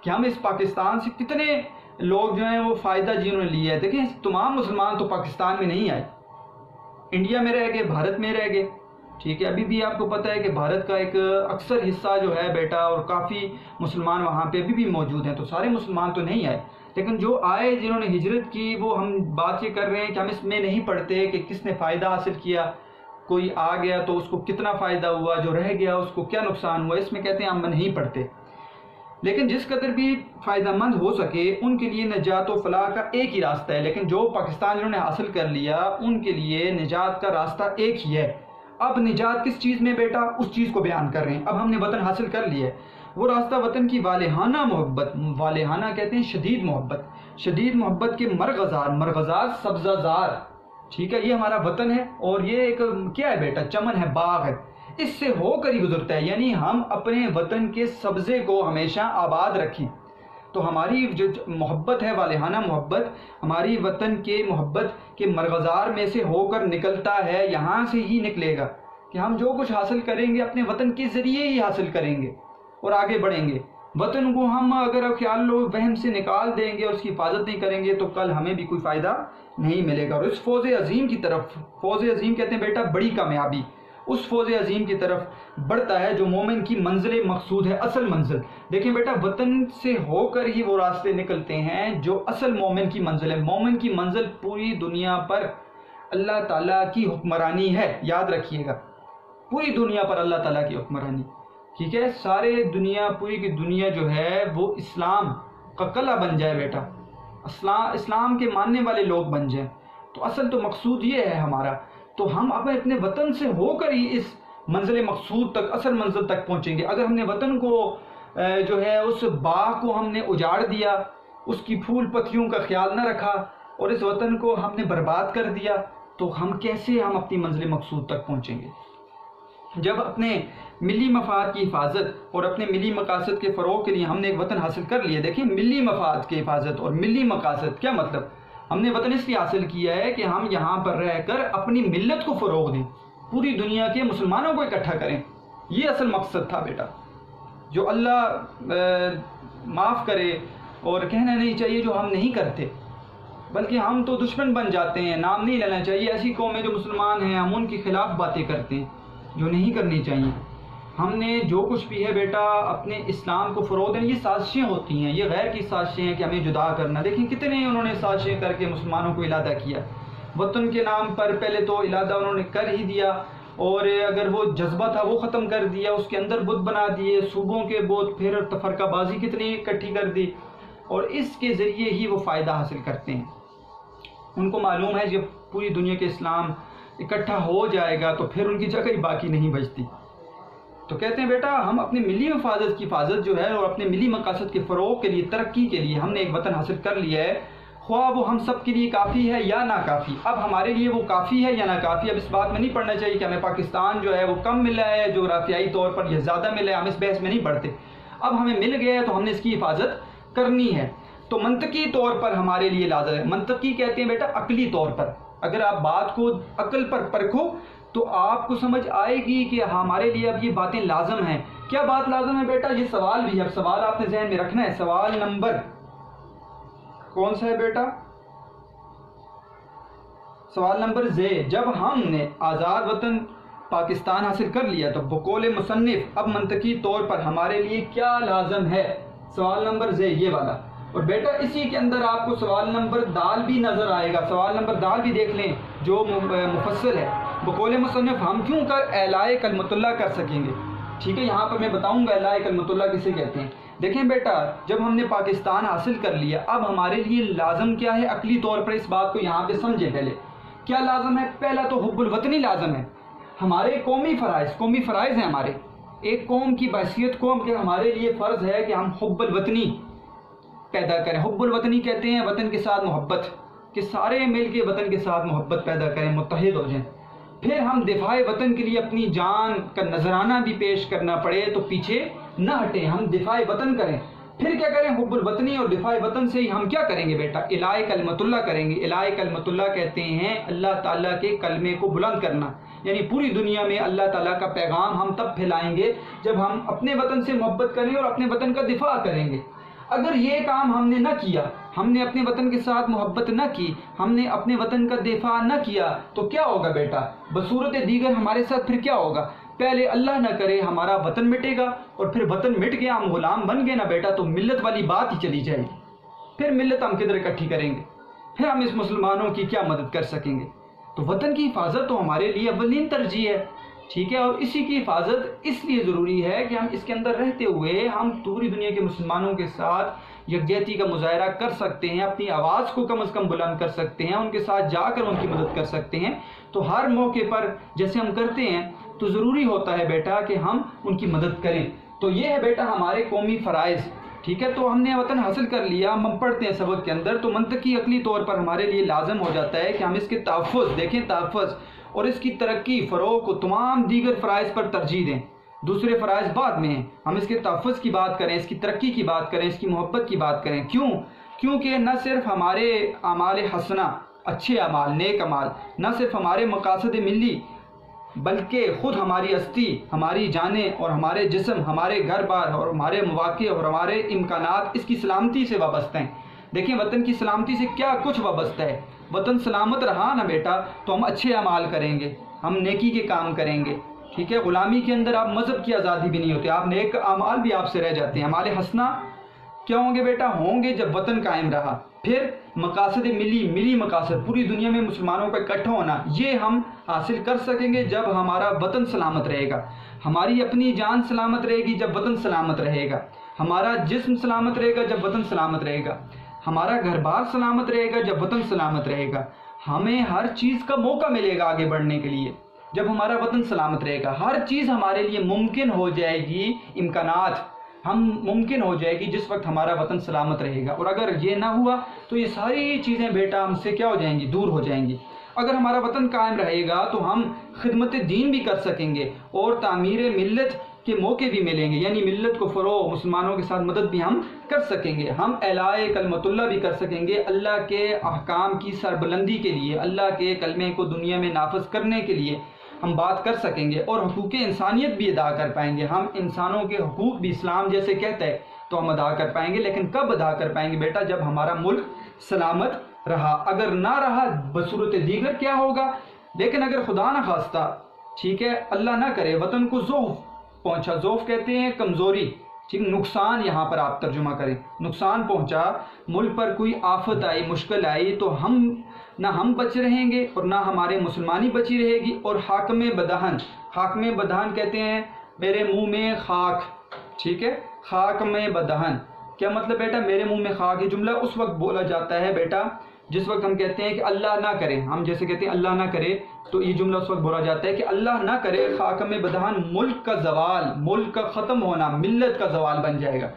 कि हम इस पाकिस्तान से कितने लोग जो हैं वो फ़ायदा जिन्होंने लिया है। देखें तमाम मुसलमान तो पाकिस्तान में नहीं आए। इंडिया में रह गए, भारत में रह गए। ठीक है, अभी भी आपको पता है कि भारत का एक अक्सर हिस्सा जो है बेटा और काफ़ी मुसलमान वहाँ पे अभी भी मौजूद हैं तो सारे मुसलमान तो नहीं आए। लेकिन जो आए जिन्होंने हिजरत की, वो हम बात ये कर रहे हैं कि हम इसमें नहीं पढ़ते कि किसने फ़ायदा हासिल किया कोई आ गया तो उसको कितना फ़ायदा हुआ, जो रह गया उसको क्या नुकसान हुआ, इसमें कहते हैं हम नहीं पढ़ते। लेकिन जिस कदर भी फ़ायदेमंद हो सके, उनके लिए निजात व फलाह का एक ही रास्ता है। लेकिन जो पाकिस्तान जिन्होंने हासिल कर लिया, उनके लिए निजात का रास्ता एक ही है। अब निजात किस चीज़ में बेटा? उस चीज़ को बयान कर रहे हैं। अब हमने वतन हासिल कर लिया है। वो रास्ता वतन की वालहाना मोहब्बत, वालहाना कहते हैं शदीद मोहब्बत। शदीद मोहब्बत के मरगजार मरगजार सब्जाजार। ठीक है, ये हमारा वतन है और ये एक, क्या है बेटा, चमन है बाग है। इससे होकर ही गुजरता है, यानी हम अपने वतन के सब्ज़े को हमेशा आबाद रखें। तो हमारी जो मोहब्बत है, वालहाना मोहब्बत, हमारी वतन के मोहब्बत के मरगज़ार में से होकर निकलता है, यहाँ से ही निकलेगा। कि हम जो कुछ हासिल करेंगे, अपने वतन के ज़रिए ही हासिल करेंगे और आगे बढ़ेंगे। वतन को हम अगर ख्याल वहम से निकाल देंगे और उसकी हिफाजत नहीं करेंगे तो कल हमें भी कोई फ़ायदा नहीं मिलेगा। और इस फौज अजीम की तरफ़, फौज अजीम कहते हैं, बेटा, बड़ी कामयाबी। उस फौज अजीम की तरफ़ बढ़ता है, जो मोमिन की मंजिल मकसूद है, असल मंजिल। देखिए बेटा, वतन से होकर ही वो रास्ते निकलते हैं, जो असल मोमिन की मंजिल है। मोमिन की मंजिल पूरी दुनिया पर अल्लाह ताला की हुक्मरानी है। याद रखिएगा, पूरी दुनिया पर अल्लाह ताला की हुक्मरानी। ठीक है? सारे दुनिया, पूरी की दुनिया जो है, वो इस्लाम का कला बन जाए बेटा। इस्लाम इस्लाम के मानने वाले लोग बन जाए। तो असल तो मकसूद ये है हमारा। तो हम अपने अपने वतन से होकर ही इस मंजिल मकसूद तक, असल मंजिल तक पहुँचेंगे। अगर हमने वतन को जो है, उस बाग को हमने उजाड़ दिया, उसकी फूल पत्तियों का ख्याल न रखा, और इस वतन को हमने बर्बाद कर दिया तो हम कैसे हम अपनी मंजिल मकसूद तक पहुँचेंगे? जब अपने मिली मफाद की हिफाजत और अपने मिली मकासद के फ़रोग के लिए हमने एक वतन हासिल कर लिया देखिए, मिली मफाद की हिफाजत और मिली मकासद, क्या मतलब? हमने वतन इसलिए हासिल किया है कि हम यहाँ पर रहकर अपनी मिलत को फ़रोग दें, पूरी दुनिया के मुसलमानों को इकट्ठा करें। ये असल मकसद था बेटा। जो अल्लाह माफ़ करे और कहना नहीं चाहिए जो हम नहीं करते, बल्कि हम तो दुश्मन बन जाते हैं, नाम नहीं लेना चाहिए। ऐसी कौमें जो मुसलमान हैं, हम उनके खिलाफ बातें करते हैं। जो नहीं करनी चाहिए। हमने जो कुछ भी है बेटा, अपने इस्लाम को फ़रोग देना ये साजिशें होती हैं, ये गैर की साजिशें हैं कि हमें जुदा करना। देखिए कितने उन्होंने साजिशें करके मुसलमानों को इलादा किया। वतन के नाम पर पहले तो इलादा उन्होंने कर ही दिया, और अगर वो जज्बा था, वो ख़त्म कर दिया, उसके अंदर बुत बना दिए, सूबों के बुत फिर तफरकाबाजी कितनी इकट्ठी कर दी, और इसके ज़रिए ही वो फ़ायदा हासिल करते हैं। उनको मालूम है जब पूरी दुनिया के इस्लाम इकट्ठा हो जाएगा तो फिर उनकी जगह ही बाकी नहीं बचती। तो कहते हैं, बेटा, हम अपने मिली हिफाजत की हिफाजत जो है और अपने मिली मकासद के फ़रोग के लिए तरक्की के लिए हमने एक वतन हासिल कर लिया है। ख्वा वो हम सब के लिए काफ़ी है या ना काफ़ी अब हमारे लिए वो काफ़ी है या ना काफ़ी अब इस बात में नहीं पढ़ना चाहिए कि हमें पाकिस्तान जो है वो कम मिला है, जोग्राफियाई तौर पर यह ज़्यादा मिला है, हम इस बहस में नहीं पढ़ते अब हमें मिल गया है तो हमने इसकी हिफाजत करनी है। तो मनतकी तौर पर हमारे लिए लाजर है। मनतकी कहते हैं, बेटा, अकली तौर पर। अगर आप बात को अकल पर परखो तो आपको समझ आएगी कि हमारे लिए अब ये बातें लाजम हैं। क्या बात लाजम है बेटा? ये सवाल भी है। अब सवाल आपने जहन में रखना है। सवाल नंबर कौन सा है बेटा? सवाल नंबर जे, जब हमने आज़ाद वतन पाकिस्तान हासिल कर लिया तो बकोल मुसनफ़ अब मनतकी तौर पर हमारे लिए क्या लाजम है? सवाल नंबर जे, ये वाला। और बेटा इसी के अंदर आपको सवाल नंबर दाल भी नज़र आएगा। सवाल नंबर दाल भी देख लें, जो मुफसल है। बकौल मुसनफ़ हम क्यों कर एलाए कलमतुल्ला कर सकेंगे? ठीक है, यहाँ पर मैं बताऊँगा एलाए कलमतुल्ला किसे कहते हैं। देखें बेटा, जब हमने पाकिस्तान हासिल कर लिया, अब हमारे लिए लाजम क्या है? अकली तौर पर इस बात को यहाँ पे समझे पहले। क्या लाजम है? पहला तो हुब्बुल लाजम है। हमारे कौमी फ़राइज़ कौमी फ़राइज़ हैं हमारे। एक कौम की बहसीत कौम के हमारे लिए फ़र्ज़ है कि हम हुब्बुल वतनी पैदा करें। हुब्बुल वतनी कहते हैं, वतन के साथ मोहब्बत। कि सारे मिल के वतन के साथ मोहब्बत पैदा करें मुतहद हो जाएँ। फिर हम दिफाए वतन के लिए अपनी जान का नजराना भी पेश करना पड़े तो पीछे न हटें, हम दिफाए वतन करें। फिर क्या करें? हुब्बुल वतनी और दिफाए वतन से ही हम क्या करेंगे बेटा? इलाय कलमतुल्ला करेंगे। इलाय कलमतुल्ला कहते हैं, अल्लाह ताला के कलमे को बुलंद करना। यानी पूरी दुनिया में अल्लाह ताला का पैगाम हम तब फैलाएँगे, जब हम अपने वतन से मोहब्बत करें और अपने वतन का दिफा करेंगे। अगर ये काम हमने न किया, हमने अपने वतन के साथ मोहब्बत न की, हमने अपने वतन का दिफा न किया तो क्या होगा बेटा? बसूरत दीगर हमारे साथ फिर क्या होगा? पहले अल्लाह ना करे, हमारा वतन मिटेगा, और फिर वतन मिट गया, हम गुलाम बन गए ना बेटा तो मिल्लत वाली बात ही चली जाएगी। फिर मिल्लत हम किधर इकट्ठी करेंगे? फिर हम इस मुसलमानों की क्या मदद कर सकेंगे? तो वतन की हिफाजत तो हमारे लिए अवलिन तरजीह है। ठीक है, और इसी की हिफाजत इसलिए ज़रूरी है कि हम इसके अंदर रहते हुए हम पूरी दुनिया के मुसलमानों के साथ यकजहती का मुजाहरा कर सकते हैं, अपनी आवाज़ को कम अज़ कम बुलंद कर सकते हैं, उनके साथ जाकर उनकी मदद कर सकते हैं। तो हर मौके पर जैसे हम करते हैं तो ज़रूरी होता है बेटा कि हम उनकी मदद करें। तो ये है बेटा हमारे कौमी फ़रज़ ठीक है? तो हमने वतन हासिल कर लिया, हम पढ़ते हैं सबक के अंदर। तो मनतकी अकली तौर पर हमारे लिए लाजम हो जाता है कि हम इसके तहफ़ देखें तहफ़ और इसकी तरक्की फ़रोग को तमाम दीगर फ़रज़ पर तरजीह दें। दूसरे फ़रज़ बाद में हैं। हम इसके तहफ़ की बात करें, इसकी तरक्की की बात करें, इसकी मोहब्बत की बात करें। क्यों? क्योंकि न सिर्फ़ हमारे अमाल हसना, अच्छे अमाल, नेक अमाल, न सिर्फ़ हमारे मकासद मिली बल्कि ख़ुद हमारी अस्थि हमारी जानें और हमारे जिसम, हमारे घर बार और हमारे मौक़े और हमारे इम्कान इसकी सलामती से वाबस्त हैं। देखें, वतन की सलामती से क्या कुछ वाबस्त है? वतन सलामत रहा ना बेटा तो हम अच्छे अमाल करेंगे, हम नेकी के काम करेंगे, ठीक है? ग़ुलामी के अंदर आप मज़हब की आज़ादी भी नहीं होती, आप नेक अमाल भी आपसे रह जाते हैं। हमारे हंसना क्या होंगे बेटा? होंगे जब वतन कायम रहा। फिर मकासद मिली मिली मकासद, पूरी दुनिया में मुसलमानों का इकट्ठा होना, ये हम हासिल कर सकेंगे जब हमारा वतन सलामत रहेगा। हमारी अपनी जान सलामत रहेगी जब वतन सलामत रहेगा। हमारा जिस्म सलामत रहेगा जब वतन सलामत रहेगा। हमारा घर बार सलामत रहेगा, जब वतन सलामत रहेगा। हमें हर चीज़ का मौका मिलेगा आगे बढ़ने के लिए। जब हमारा वतन सलामत रहेगा, हर चीज़ हमारे लिए मुमकिन हो जाएगी इम्कान हम मुमकिन हो जाएगी जिस वक्त हमारा वतन सलामत रहेगा। और अगर ये ना हुआ तो ये सारी चीज़ें बेटा हमसे क्या हो जाएँगी? दूर हो जाएँगी। अगर हमारा वतन कायम रहेगा तो हम खिदमत दीन भी कर सकेंगे और तामीर मिलत के मौके भी मिलेंगे। यानी मिलत को फ़रो मुसलमानों के साथ मदद भी हम कर सकेंगे। हम एलाए कलमतुल्ला भी कर सकेंगे अल्लाह के अहकाम की सरबुलंदी के लिए, अल्लाह के कलमे को दुनिया में नाफज करने के लिए हम बात कर सकेंगे और हकूक़ इंसानियत भी अदा कर पाएँगे। हम इंसानों के हकूक़ भी इस्लाम जैसे कहते हैं तो हम अदा कर पाएँगे, लेकिन कब अदा कर पाएँगे बेटा? जब हमारा मुल्क सलामत रहा। अगर ना रहा, बसूरत दीगर क्या होगा? लेकिन अगर खुदा न खास्ता, ठीक है, अल्लाह ना करे, वतन को जोफ पहुँचा जोफ कहते हैं, कमज़ोरी। ठीक, नुकसान यहाँ पर आप तर्जुमा करें। नुकसान पहुँचा, मुल्क पर कोई आफत आई, मुश्किल आई तो हम, ना हम बच रहेंगे और ना हमारे मुसलमानी बची रहेगी। और हाकम बदहन हाकम बदहन कहते हैं, मेरे मुँह में खाक। ठीक है? खाक में बदहन। क्या मतलब बेटा, मेरे मुँह में खाक? ये जुमला उस वक्त बोला जाता है, बेटा जिस वक्त हम कहते हैं कि अल्लाह ना करे, हम जैसे कहते हैं अल्लाह ना करे तो ये जुमला उस वक्त बोला जाता है कि अल्लाह ना करे खाकम बदहान मुल्क का जवाल, मुल्क का ख़त्म होना, मिल्लत का जवाल बन जाएगा।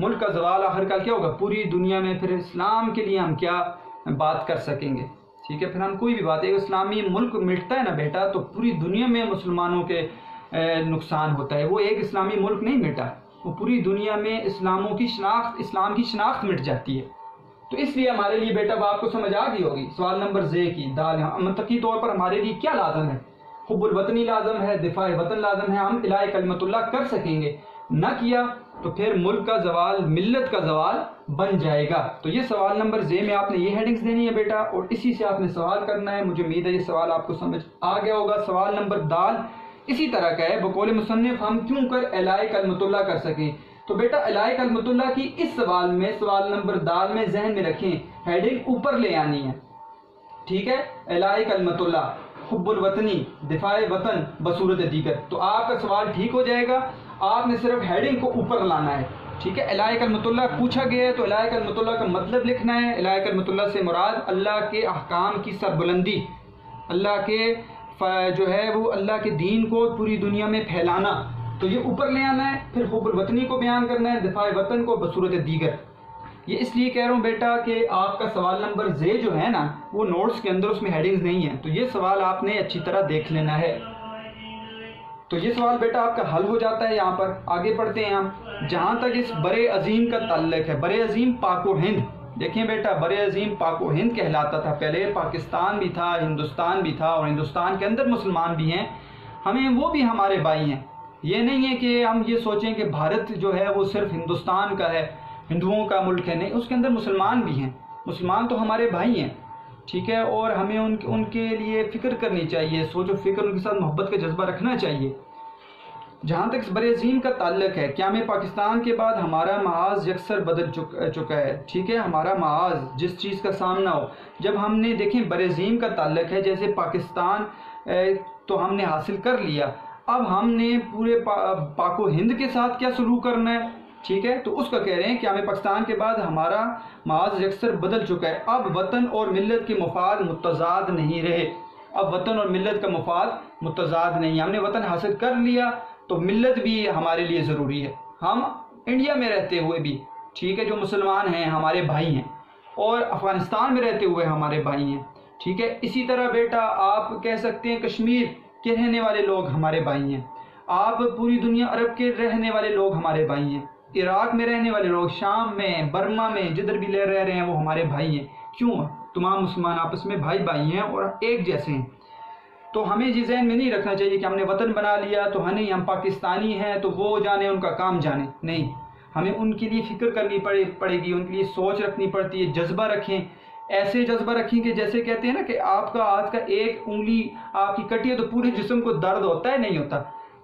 मुल्क का जवाल आखिर आखिरकार क्या होगा? पूरी दुनिया में फिर इस्लाम के लिए हम क्या बात कर सकेंगे? ठीक है, फिर हम कोई भी बात है इस्लामी मुल्क मिटता है ना बेटा तो पूरी दुनिया में मुसलमानों के नुकसान होता है। वो एक इस्लामी मुल्क नहीं मिटा, वो पूरी दुनिया में इस्लामों की शनाख्त, इस्लाम की शनाख्त मिट जाती है। तो इसलिए हमारे लिए बेटा वो आपको समझ आ गई होगी। सवाल नंबर जे की, दाल मतकी तौर पर हमारे लिए क्या लाजम है? खुबुल वतनी लाजम है दिफा वतन लाजम है, हम इलाह कलमतुल्ला कर सकेंगे। न किया तो फिर मुल्क का जवाल, मिल्लत का जवाल बन जाएगा। तो ये सवाल नंबर जे में आपने ये हेडिंग्स देनी है बेटा, और इसी से आपने सवाल करना है। मुझे उम्मीद है ये सवाल आपको समझ आ गया होगा। सवाल नंबर दाल इसी तरह का है बकौल मुसनफ़ हम क्यों कर एलाए कलमतुल्ला कर सकें? तो बेटा एलाए कलमतुल्ला की इस सवाल में, सवाल नंबर दाल में जहन में रखें हेडिंग ऊपर ले आनी है। ठीक है? एलाए कलमतुल्ला हुब्बुल वतनी, दिफाए वतन, बसूरत दीगर। तो आपका सवाल ठीक हो जाएगा, आपने सिर्फ़ हेडिंग को ऊपर लाना है। ठीक है? इलाकलमतुल्ला पूछा गया है तो इलाकलमतुल्ला का मतलब लिखना है। इलाकलमतुल्ला से मुराद अल्लाह के अहकाम की सरबुलंदी। अल्लाह के जो है वो अल्लाह के दीन को पूरी दुनिया में फैलाना। तो ये ऊपर ले आना है, फिर हुबुल वतनी को बयान करना है दिफा वतन को बसूरत दीगर। ये इसलिए कह रहा हूँ बेटा कि आपका सवाल नंबर जे जो है ना, वो नोट्स के अंदर उसमें हेडिंग्स नहीं है। तो ये सवाल आपने अच्छी तरह देख लेना है। तो ये सवाल बेटा आपका हल हो जाता है यहाँ पर। आगे पढ़ते हैं हम। जहाँ तक इस बड़े अजीम का ताल्लुक है बड़े अजीम पाको हिंद। देखिए बेटा बड़े अजीम पाको हिंद कहलाता था। पहले पाकिस्तान भी था, हिंदुस्तान भी था और हिंदुस्तान के अंदर मुसलमान भी हैं। हमें वो भी हमारे भाई हैं। ये नहीं है कि हम ये सोचें कि भारत जो है वो सिर्फ़ हिंदुस्तान का है, हिंदुओं का मुल्क है, नहीं, उसके अंदर मुसलमान भी हैं। मुसलमान तो हमारे भाई हैं, ठीक है, और हमें उन, उनके लिए फ़िक्र करनी चाहिए, सोचो फ़िक्र, उनके साथ मोहब्बत का जज्बा रखना चाहिए। जहाँ तक बर अजीम का ताल्लक है, क्या में पाकिस्तान के बाद हमारा महाज यकसर बदल चुक, चुका है? ठीक है, हमारा महाज जिस चीज़ का सामना हो, जब हमने, देखें बर अजीम का ताल्लक है, जैसे पाकिस्तान तो हमने हासिल कर लिया। अब हमने पूरे पा, पाको हिंद के साथ क्या शुरू करना है? ठीक है? तो उसका कह रहे हैं कि हमें पाकिस्तान के बाद हमारा महाज अक्सर बदल चुका है। अब वतन और मिलत के मफाद मुतजाद नहीं रहे। अब वतन और मिलत का मफाद मुतजाद नहीं हमने वतन हासिल कर लिया तो मिलत भी हमारे लिए ज़रूरी है। हम इंडिया में रहते हुए भी ठीक है जो मुसलमान हैं हमारे भाई हैं और अफ़गानिस्तान में रहते हुए हमारे भाई हैं ठीक है? इसी तरह बेटा आप कह सकते हैं कश्मीर। के रहने वाले लोग हमारे भाई हैं। आप पूरी दुनिया अरब के रहने वाले लोग हमारे भाई हैं। इराक में रहने वाले लोग, शाम में, बर्मा में, जिधर भी ले रह रहे हैं, वो हमारे भाई हैं। क्यों? तमाम मुसलमान आपस में भाई भाई हैं और एक जैसे हैं। तो हमें ये जहन में नहीं रखना चाहिए कि हमने वतन बना लिया तो हमें हम पाकिस्तानी हैं तो वो जाने, उनका काम जाने। नहीं। हमें उनके लिए फ़िक्र करनी पड़े, पड़ेगी, उनके लिए सोच रखनी पड़ती है, जज्बा रखें। ऐसे जज्बा रखें कि जैसे कहते हैं ना कि आपका हाथ का एक उंगली आपकी कटी है तो पूरे जिसम को दर्द होता है, नहीं होता।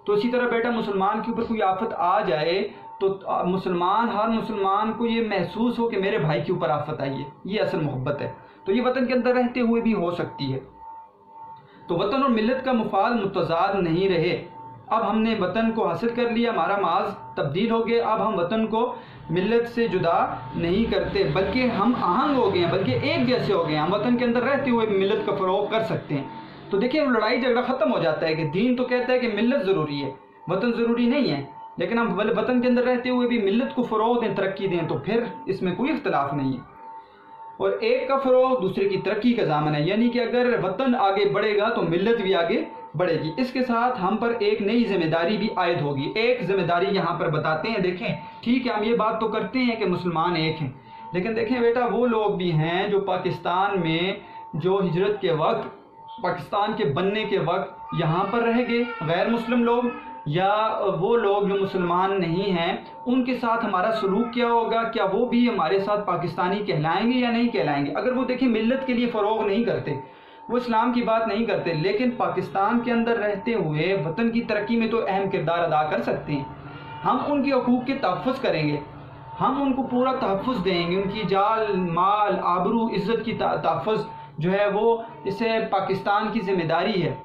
तो इसी तरह बेटा मुसलमान के ऊपर कोई आफत आ जाए तो मुसलमान, हर मुसलमान को ये महसूस हो कि मेरे भाई के ऊपर आफत आई है, ये असल मोहब्बत है। तो ये वतन के अंदर रहते हुए भी हो सकती है। तो वतन और मिलत का मुफाद मुतजाद नहीं रहे। अब हमने वतन को हासिल कर लिया, हमारा माज तब्दील हो गया, अब हम वतन को मिलत से जुदा नहीं करते, बल्कि हम आहंग हो गए हैं, बल्कि एक जैसे हो गए हैं। हम वतन के अंदर रहते हुए मिलत का फ़रोग कर सकते हैं। तो देखिए लड़ाई झगड़ा ख़त्म हो जाता है कि दीन तो कहता है कि मिलत ज़रूरी है, वतन ज़रूरी नहीं है। लेकिन हम वतन के अंदर रहते हुए भी मिलत को फ़रोग दें, तरक्की दें तो फिर इसमें कोई इख्तलाफ नहीं है। और एक का फ़रोग दूसरे की तरक्की का जामन है। यानी कि अगर वतन आगे बढ़ेगा तो मिलत भी आगे बढ़ेगी। इसके साथ हम पर एक नई ज़िम्मेदारी भी आयद होगी। एक ज़िम्मेदारी यहाँ पर बताते हैं, देखें। ठीक है, हम ये बात तो करते हैं कि मुसलमान एक हैं। लेकिन देखें बेटा, वो लोग भी हैं जो पाकिस्तान में, जो हिजरत के वक्त, पाकिस्तान के बनने के वक्त यहाँ पर रह गए। गैर मुस्लिम लोग या वो लोग जो मुसलमान नहीं हैं, उनके साथ हमारा सलूक क्या होगा? क्या वो भी हमारे साथ पाकिस्तानी कहलाएँगे या नहीं कहलाएँगे? अगर वो देखें मिलत के लिए फ़रोग नहीं करते। वो इस्लाम की बात नहीं करते, लेकिन पाकिस्तान के अंदर रहते हुए वतन की तरक्की में तो अहम किरदार अदा कर सकते हैं। हम उनके हकूक़ के तहफ़ करेंगे। हम उनको पूरा तहफ़ देंगे, उनकी जाल, माल, आबरू, इज़्ज़त की तहफ़ जो है वो इसे पाकिस्तान की ज़िम्मेदारी है।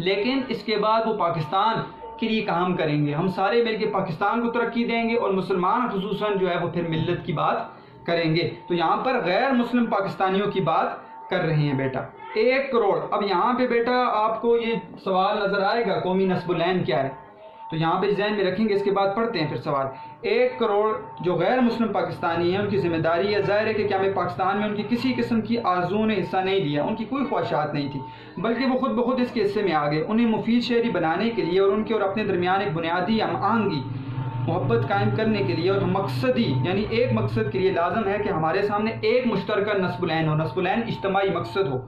लेकिन इसके बाद वो पाकिस्तान के लिए काम करेंगे। हम सारे मिल के पाकिस्तान को तरक्की देंगे और मुसलमान खसूस जो है वो फिर मिलत की बात करेंगे। तो यहाँ पर गैर मुस्लिम पाकिस्तानियों की बात कर रहे हैं बेटा। एक करोड़। अब यहाँ पे बेटा आपको ये सवाल नज़र आएगा कौमी नस्बुलैन क्या है? तो यहाँ पे जहन में रखेंगे, इसके बाद पढ़ते हैं फिर सवाल। एक करोड़ जो गैर मुस्लिम पाकिस्तानी हैं, उनकी ज़िम्मेदारी है, ज़ाहिर है कि क्या हमें पाकिस्तान में उनकी किसी किस्म की आरज़ू ने हिस्सा नहीं लिया, उनकी कोई ख्वाहिशात नहीं थी, बल्कि वो खुद ब खुद इसके हिस्से में आ गए। उन्हें मुफीद शहरी बनाने के लिए और उनके और अपने दरमियान एक बुनियादी हम आहंगी मोहब्बत कायम करने के लिए और मकसदी, यानी एक मकसद के लिए लाजम है कि हमारे सामने एक मुश्तर नस्बुलैन हो, नस्बुलैन इज्तमाही मकसद हो।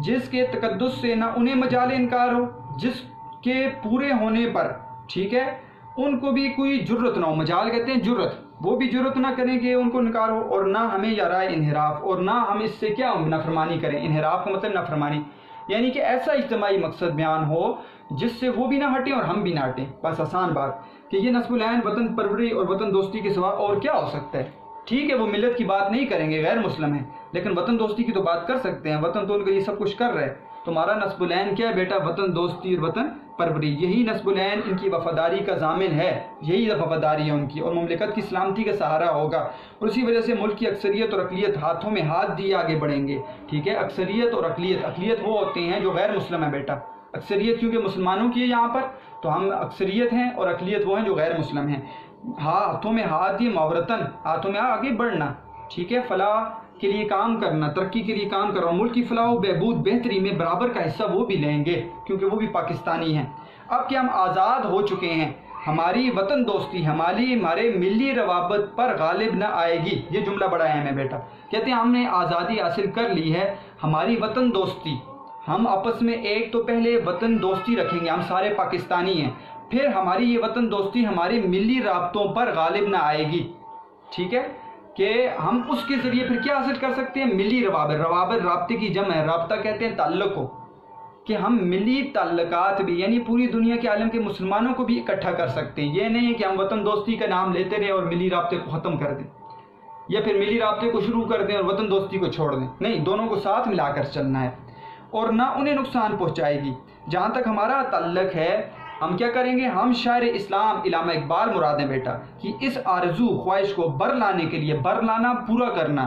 जिसके तकदस से ना उन्हें मजाल इनकार हो जिस के पूरे होने पर, ठीक है? उनको भी कोई ज़रूरत ना हो, मजाल कहते हैं ज़रूरत। वो भी ज़रूरत ना करें कि उनको इनकार हो और ना हमें या राय इनहराफ, और ना हम इससे क्या नफरमानी करें? इनहराफ का मतलब नफरमानी। यानी कि ऐसा इज्तमाही मकसद बयान हो, जिससे वो भी ना हटें और हम भी ना हटें। बस आसान बात कि ये नस्बुलैन वतन परवरी और वतन दोस्ती के सिवा और क्या हो सकता है? ठीक है, वो मिलत की बात नहीं करेंगे, गैर मुस्लिम है। लेकिन वतन दोस्ती की तो बात कर सकते हैं। वतन तो उनका ये सब कुछ कर रहे हैं। तुम्हारा नस्बुलैन क्या है बेटा? वतन दोस्ती और वतन परवरी। यही नस्बुलैन इनकी वफादारी का जामिन है। यही वफादारी है उनकी। और ममलिकत की सलामती का सहारा होगा। और उसी वजह से मुल्क की अक्सरियत और अकलीत हाथों में हाथ दिए आगे बढ़ेंगे। ठीक है? अक्सरियत और अकलीत। अकलीत वो होते हैं जो गैर मुस्लिम है बेटा। अक्सरियत क्योंकि मुसलमानों की है यहाँ पर तो हम अक्सरियत हैं और अकलीत वो हैं जो गैर मुस्लिम हैं। हाथों में हाथ दिए मावरतन, हाथों में आगे बढ़ना। ठीक है, फलाह के लिए काम करना, तरक्की के लिए काम करना मुल्क की फलाह, बहबूद, बेहतरी में बराबर का हिस्सा वो भी लेंगे, क्योंकि वो भी पाकिस्तानी हैं। अब कि हम आज़ाद हो चुके हैं? हमारी वतन दोस्ती, हमारी, हमारे मिली रवाबत पर गालिब न आएगी। ये जुमला बड़ा अहम है बेटा। कहते हैं, हमने आज़ादी हासिल कर ली है हमारी वतन दोस्ती। हम आपस में एक तो पहले वतन दोस्ती रखेंगे, हम सारे पाकिस्तानी हैं। फिर हमारी ये वतन दोस्ती हमारे मिली रबतों पर गालिब ना आएगी। ठीक है? कि हम उसके ज़रिए फिर क्या हासिल कर सकते हैं? मिली रवाबर। रवाबर रबते की जम है। रबता कहते हैं ताल्लुक को। कि हम मिली ताल्लुकात भी, यानी पूरी दुनिया के आलम के मुसलमानों को भी इकट्ठा कर सकते हैं। ये नहीं है कि हम वतन दोस्ती का नाम लेते रहें और मिली रबते को ख़त्म कर दें। या फिर मिली रबते को शुरू कर दें और वतन दोस्ती को छोड़ दें। नहीं, दोनों को साथ मिलाकर चलना है। और ना उन्हें नुकसान पहुँचाएगी। जहाँ तक हमारा तल्लक है हम क्या करेंगे? हम शायर इस्लाम इलामा इकबाल मुराद हैं बेटा, कि इस आरज़ू ख्वाहिश को बर लाने के लिए बर लाना, पूरा करना।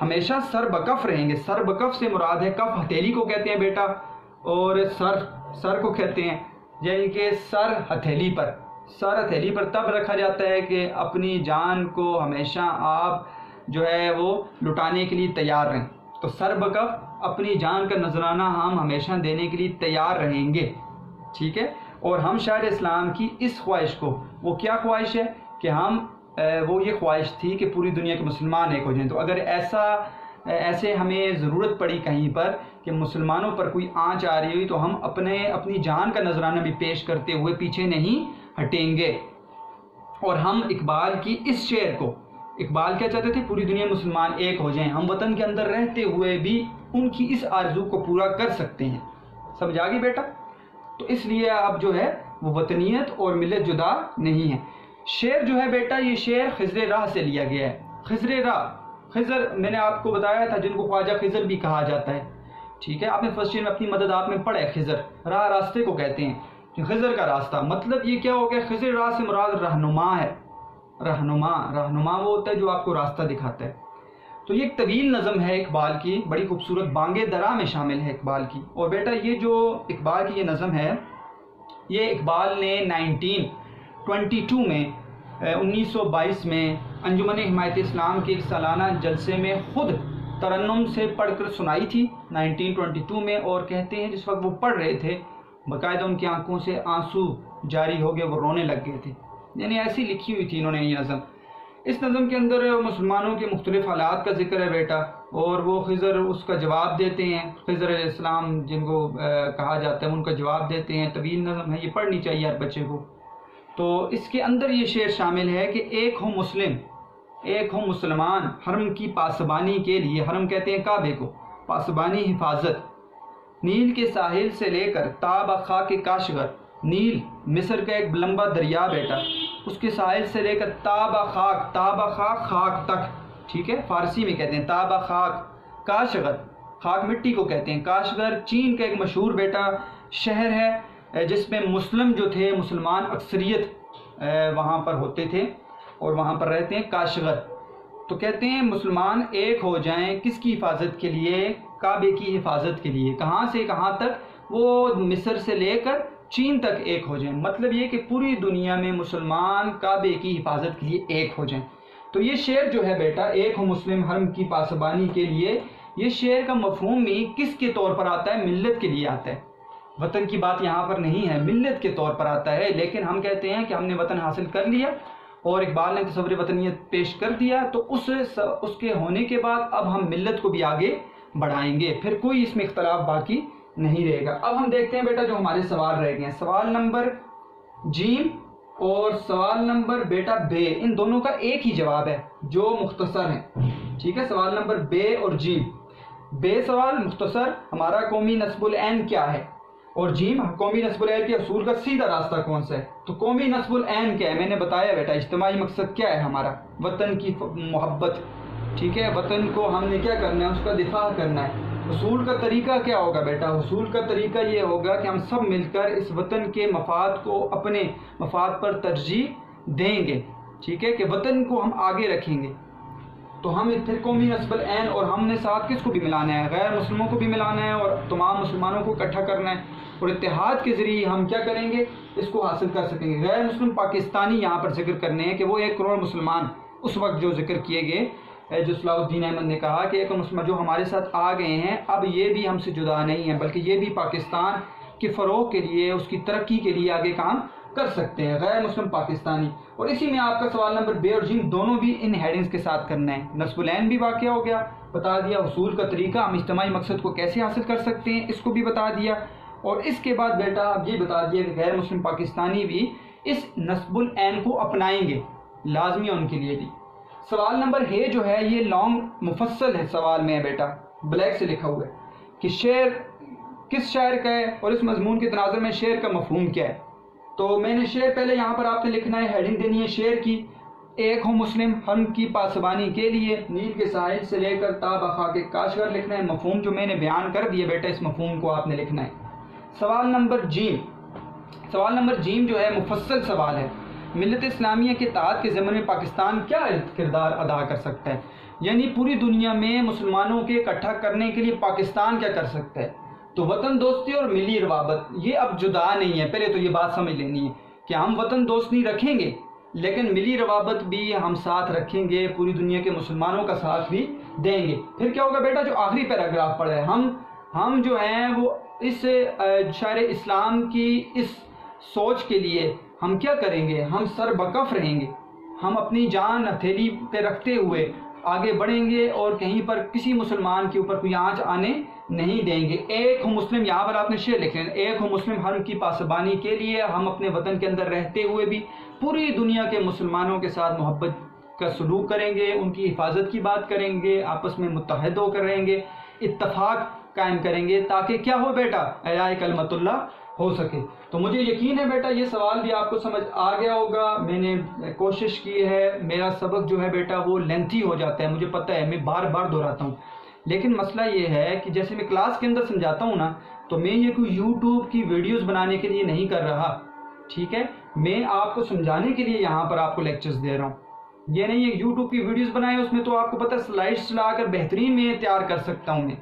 हमेशा सर बकफ रहेंगे। सर बकफ से मुराद है, कफ हथेली को कहते हैं बेटा, और सर सर को कहते हैं, यानी कि सर हथेली पर। सर हथेली पर तब रखा जाता है कि अपनी जान को हमेशा आप जो है वो लुटाने के लिए तैयार रहें। तो सर बकफ, अपनी जान का नजराना हम हमेशा देने के लिए तैयार रहेंगे। ठीक है? और हम शायर इस्लाम की इस ख्वाहिश को, वो क्या ख्वाहिश है कि हम वो ये ख्वाहिश थी कि पूरी दुनिया के मुसलमान एक हो जाएँ। तो अगर ऐसा ऐसे हमें ज़रूरत पड़ी कहीं पर कि मुसलमानों पर कोई आँच आ रही हुई तो हम अपने, अपनी जान का नजराना भी पेश करते हुए पीछे नहीं हटेंगे। और हम इकबाल की इस शेर को, इकबाल क्या चाहते थे? पूरी दुनिया मुसलमान एक हो जाएँ। हम वतन के अंदर रहते हुए भी उनकी इस आरज़ू को पूरा कर सकते हैं। समझ आ गई बेटा? तो इसलिए अब जो है, वो वतनीत और मिलत जुदा नहीं है। शेर जो है बेटा, ये शेर खजर राह से लिया गया है। खजर राह, खजर मैंने आपको बताया था, जिनको ख्वाजा खजर भी कहा जाता है। ठीक है, आपने फ़र्स्ट ईयर में अपनी मदद आप में पढ़े खजर। राह रास्ते को कहते हैं। खजर का रास्ता मतलब ये क्या हो गया, खजर राह से मुराद रहनुमा है। रहनुमा रहनुमा वो होता है जो आपको रास्ता दिखाता है। तो ये एक तवील नज़म है इकबाल की, बड़ी खूबसूरत बांगे दरा में शामिल है इकबाल की। और बेटा ये जो इकबाल की ये नज़म है, ये इकबाल ने 1922 में 1922 में अंजुमन हिमायत इस्लाम के एक सालाना जलसे में ख़ुद तरन्नुम से पढ़कर सुनाई थी 1922 में। और कहते हैं, जिस वक्त वो पढ़ रहे थे, बाकायदा उनकी आँखों से आँसू जारी हो गए, वो रोने लग गए थे। यानी ऐसी लिखी हुई थी इन्होंने ये नज़म। इस नज़म के अंदर मुसलमानों के मुख्तलिफ़ हालात का ज़िक्र है बेटा, और वो खज़र उसका जवाब देते हैं। खज़र इस्लाम जिनको कहा जाता है, उनका जवाब देते हैं। तवील नज़म है, ये पढ़नी चाहिए हर बच्चे को। तो इसके अंदर ये शेर शामिल है कि एक हो मुस्लिम, एक हो मुसलमान हरम की पासबानी के लिए, हरम कहते हैं काबे को, पासबानी हिफाजत। नील के साहिल से लेकर ताब खा के काशगर, नील, मिस्र का एक लंबा दरिया बेटा। उसके साहिल से लेकर ताबा खाक ताबा खाक खाक तक, ठीक है? फारसी में कहते हैं ताबा खाक, काशगर, खाक मिट्टी को कहते हैं। काशगर चीन का एक मशहूर बेटा शहर है जिसमें मुस्लिम जो थे, मुसलमान अक्सरियत वहाँ पर होते थे और वहाँ पर रहते हैं काशगर। तो कहते हैं, मुसलमान एक हो जाएँ किसकी हिफाजत के लिए? काबे की हिफाजत के लिए। कहाँ से, कहाँ तक? वो मिस्र से लेकर चीन तक एक हो जाएँ। मतलब ये कि पूरी दुनिया में मुसलमान काबे की हिफाजत के लिए एक हो जाएँ। तो ये शेर जो है बेटा, एक हो मुस्लिम हरम की पासबानी के लिए, ये शेर का मफहूम भी किसके तौर पर आता है? मिल्लत के लिए आता है। वतन की बात यहाँ पर नहीं है, मिल्लत के तौर पर आता है, लेकिन हम कहते हैं कि हमने वतन हासिल कर लिया और इकबाल ने तस्वर वतनीत पेश कर दिया तो उस उसके होने के बाद अब हम मिल्लत को भी आगे बढ़ाएँगे। फिर कोई इसमें इख्तलाफ बाकी नहीं रहेगा। अब हम देखते हैं बेटा जो हमारे सवाल रह गए हैं। सवाल नंबर जीम और सवाल नंबर बेटा बे, इन दोनों का एक ही जवाब है, जो मुख्तसर है। ठीक है, सवाल नंबर बे और जीम बे सवाल, मुख्तसर, हमारा कौमी नस्बुल एन क्या है? और जीम कौमी नस्बुल एन के असूल का सीधा रास्ता कौन सा है? तो कौमी नस्बुल एन क्या है? मैंने बताया बेटा इज्तमाही मकसद क्या है हमारा? वतन की मोहब्बत। ठीक है, वतन को हमने क्या करना है? उसका दिफा करना है। वसूल का तरीका क्या होगा बेटा? वसूल का तरीका ये होगा कि हम सब मिलकर इस वतन के मफाद को अपने मफाद पर तरजीह देंगे, ठीक है? कि वतन को हम आगे रखेंगे। तो हम फिर कौमी नस्बल एन और हमने साथ किसको भी मिलाना है? गैर मुसलमों को भी मिलाना है और तमाम मुसलमानों को इकट्ठा करना है। और इतिहाद के ज़रिए हम क्या करेंगे? इसको हासिल कर सकेंगे। गैर मुस्लिम पाकिस्तानी यहाँ पर ज़िक्र करने हैं कि वो एक करोड़ मुसलमान उस वक्त जो ज़िक्र किए गए जो सलाउद्दीन अहमद ने कहा कि एक मुस्लिम जो हमारे साथ आ गए हैं, अब ये भी हमसे जुदा नहीं है, बल्कि ये भी पाकिस्तान के फ़रोग के लिए, उसकी तरक्की के लिए आगे काम कर सकते हैं। गैर मुस्लिम पाकिस्तानी। और इसी में आपका सवाल नंबर बे और जिन दोनों भी इन हेडिंग्स के साथ करना है। नस्बुलैन भी वाक़ हो गया। बता दिया हसूल का तरीका, हम इज्तमाही मकसद को कैसे हासिल कर सकते हैं, इसको भी बता दिया। और इसके बाद बेटा आप ये बता दिया कि गैर मुस्लिम पाकिस्तानी भी इस नस्बुल को अपनाएँगे, लाजमी उनके लिए भी। सवाल नंबर है जो है, ये लॉन्ग मुफसल है सवाल में है बेटा। ब्लैक से लिखा हुआ है कि शेर किस शायर का है और इस मजमून के तनाजर में शेर का मफहूम क्या है? तो मैंने शेर पहले यहाँ पर आपने लिखना है हेडिंग देनी है शेर की। एक हो मुस्लिम, हम की पासवानी के लिए नील के साहिल से लेकर ताबा के काशगर लिखना है। मफहूम जो मैंने बयान कर दिया बेटा, इस मफहूम को आपने लिखना है। सवाल नंबर जीम सवाल नंबर जीम जो है मुफसल सवाल है। मिलत इस्लामिया के तहत के ज़मन में पाकिस्तान क्या किरदार अदा कर सकता है? यानी पूरी दुनिया में मुसलमानों के इकट्ठा करने के लिए पाकिस्तान क्या कर सकता है? तो वतन दोस्ती और मिली रवाबत, ये अब जुदा नहीं है। पहले तो ये बात समझ लेनी है कि हम वतन दोस्ती रखेंगे, लेकिन मिली रवाबत भी हम साथ रखेंगे, पूरी दुनिया के मुसलमानों का साथ भी देंगे। फिर क्या होगा बेटा? जो आखिरी पैराग्राफ पढ़ा है, हम हम जो हैं वो इस शायर इस्लाम की इस सोच के लिए हम क्या करेंगे? हम सर बकफ रहेंगे। हम अपनी जान हथेली पे रखते हुए आगे बढ़ेंगे और कहीं पर किसी मुसलमान के ऊपर कोई आँच आने नहीं देंगे। एक हो मुस्लिम, यहाँ पर आपने शेर लिख एक हो मुस्लिम हर की पासबानी के लिए हम अपने वतन के अंदर रहते हुए भी पूरी दुनिया के मुसलमानों के साथ मोहब्बत का सलूक करेंगे, उनकी हिफाजत की बात करेंगे, आपस में मुतहद होकर रहेंगे इतफाक़ कायम करेंगे, ताकि क्या हो बेटा? अया कलमतुल्ला हो सके। तो मुझे यकीन है बेटा, ये सवाल भी आपको समझ आ गया होगा। मैंने कोशिश की है, मेरा सबक जो है बेटा, वो लेंथी हो जाता है। मुझे पता है, मैं बार बार दोहराता हूँ। लेकिन मसला ये है कि जैसे मैं क्लास के अंदर समझाता हूँ ना तो मैं ये कोई यूट्यूब की वीडियोस बनाने के लिए नहीं कर रहा। ठीक है? मैं आपको समझाने के लिए यहाँ पर आपको लेक्चर्स दे रहा हूँ। ये नहीं है यूट्यूब की वीडियोस बनाए, उसमें तो आपको पता है स्लाइड्स चलाकर बेहतरीन में तैयार कर सकता हूँ मैं।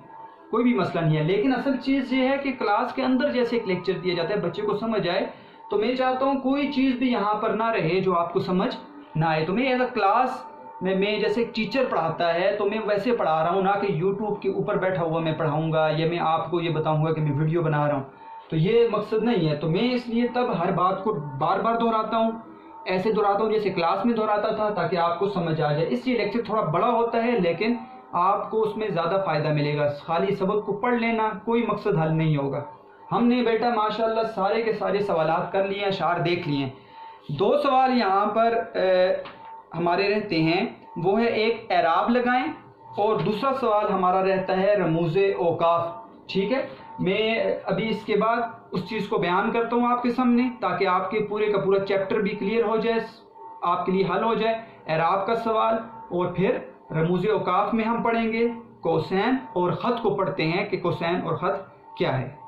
कोई भी मसला नहीं है। लेकिन असल चीज़ ये है कि क्लास के अंदर जैसे एक लेक्चर दिया जाता है, बच्चे को समझ आए तो मैं चाहता हूँ कोई चीज़ भी यहाँ पर ना रहे जो आपको समझ ना आए। तो मैं एज अ क्लास में, मैं जैसे एक टीचर पढ़ाता है तो मैं वैसे पढ़ा रहा हूँ, ना कि यूट्यूब के ऊपर बैठा हुआ मैं पढ़ाऊँगा, या मैं आपको ये बताऊँगा कि मैं वीडियो बना रहा हूँ। तो ये मकसद नहीं है। तो मैं इसलिए तब हर बात को बार बार दोहराता हूँ, ऐसे दोहराता हूँ जैसे क्लास में दोहराता था, ताकि आपको समझ आ जाए। इसलिए लेक्चर थोड़ा बड़ा होता है, लेकिन आपको उसमें ज़्यादा फ़ायदा मिलेगा। खाली सबक को पढ़ लेना कोई मकसद हल नहीं होगा। हमने बेटा माशाल्लाह सारे के सारे सवाल कर लिए हैं शार देख लिए। हैं दो सवाल यहाँ पर ए, हमारे रहते हैं। वो है एक एराब लगाएँ और दूसरा सवाल हमारा रहता है रमूज़ ओकाफ ठीक है? मैं अभी इसके बाद उस चीज़ को बयान करता हूँ आपके सामने ताकि आपके पूरे का पूरा चैप्टर भी क्लियर हो जाए आपके लिए हल हो जाए एराब का सवाल और फिर रमूज अवकाफ में हम पढ़ेंगे कोसैन और ख़त को पढ़ते हैं कि कोसैन और ख़त क्या है।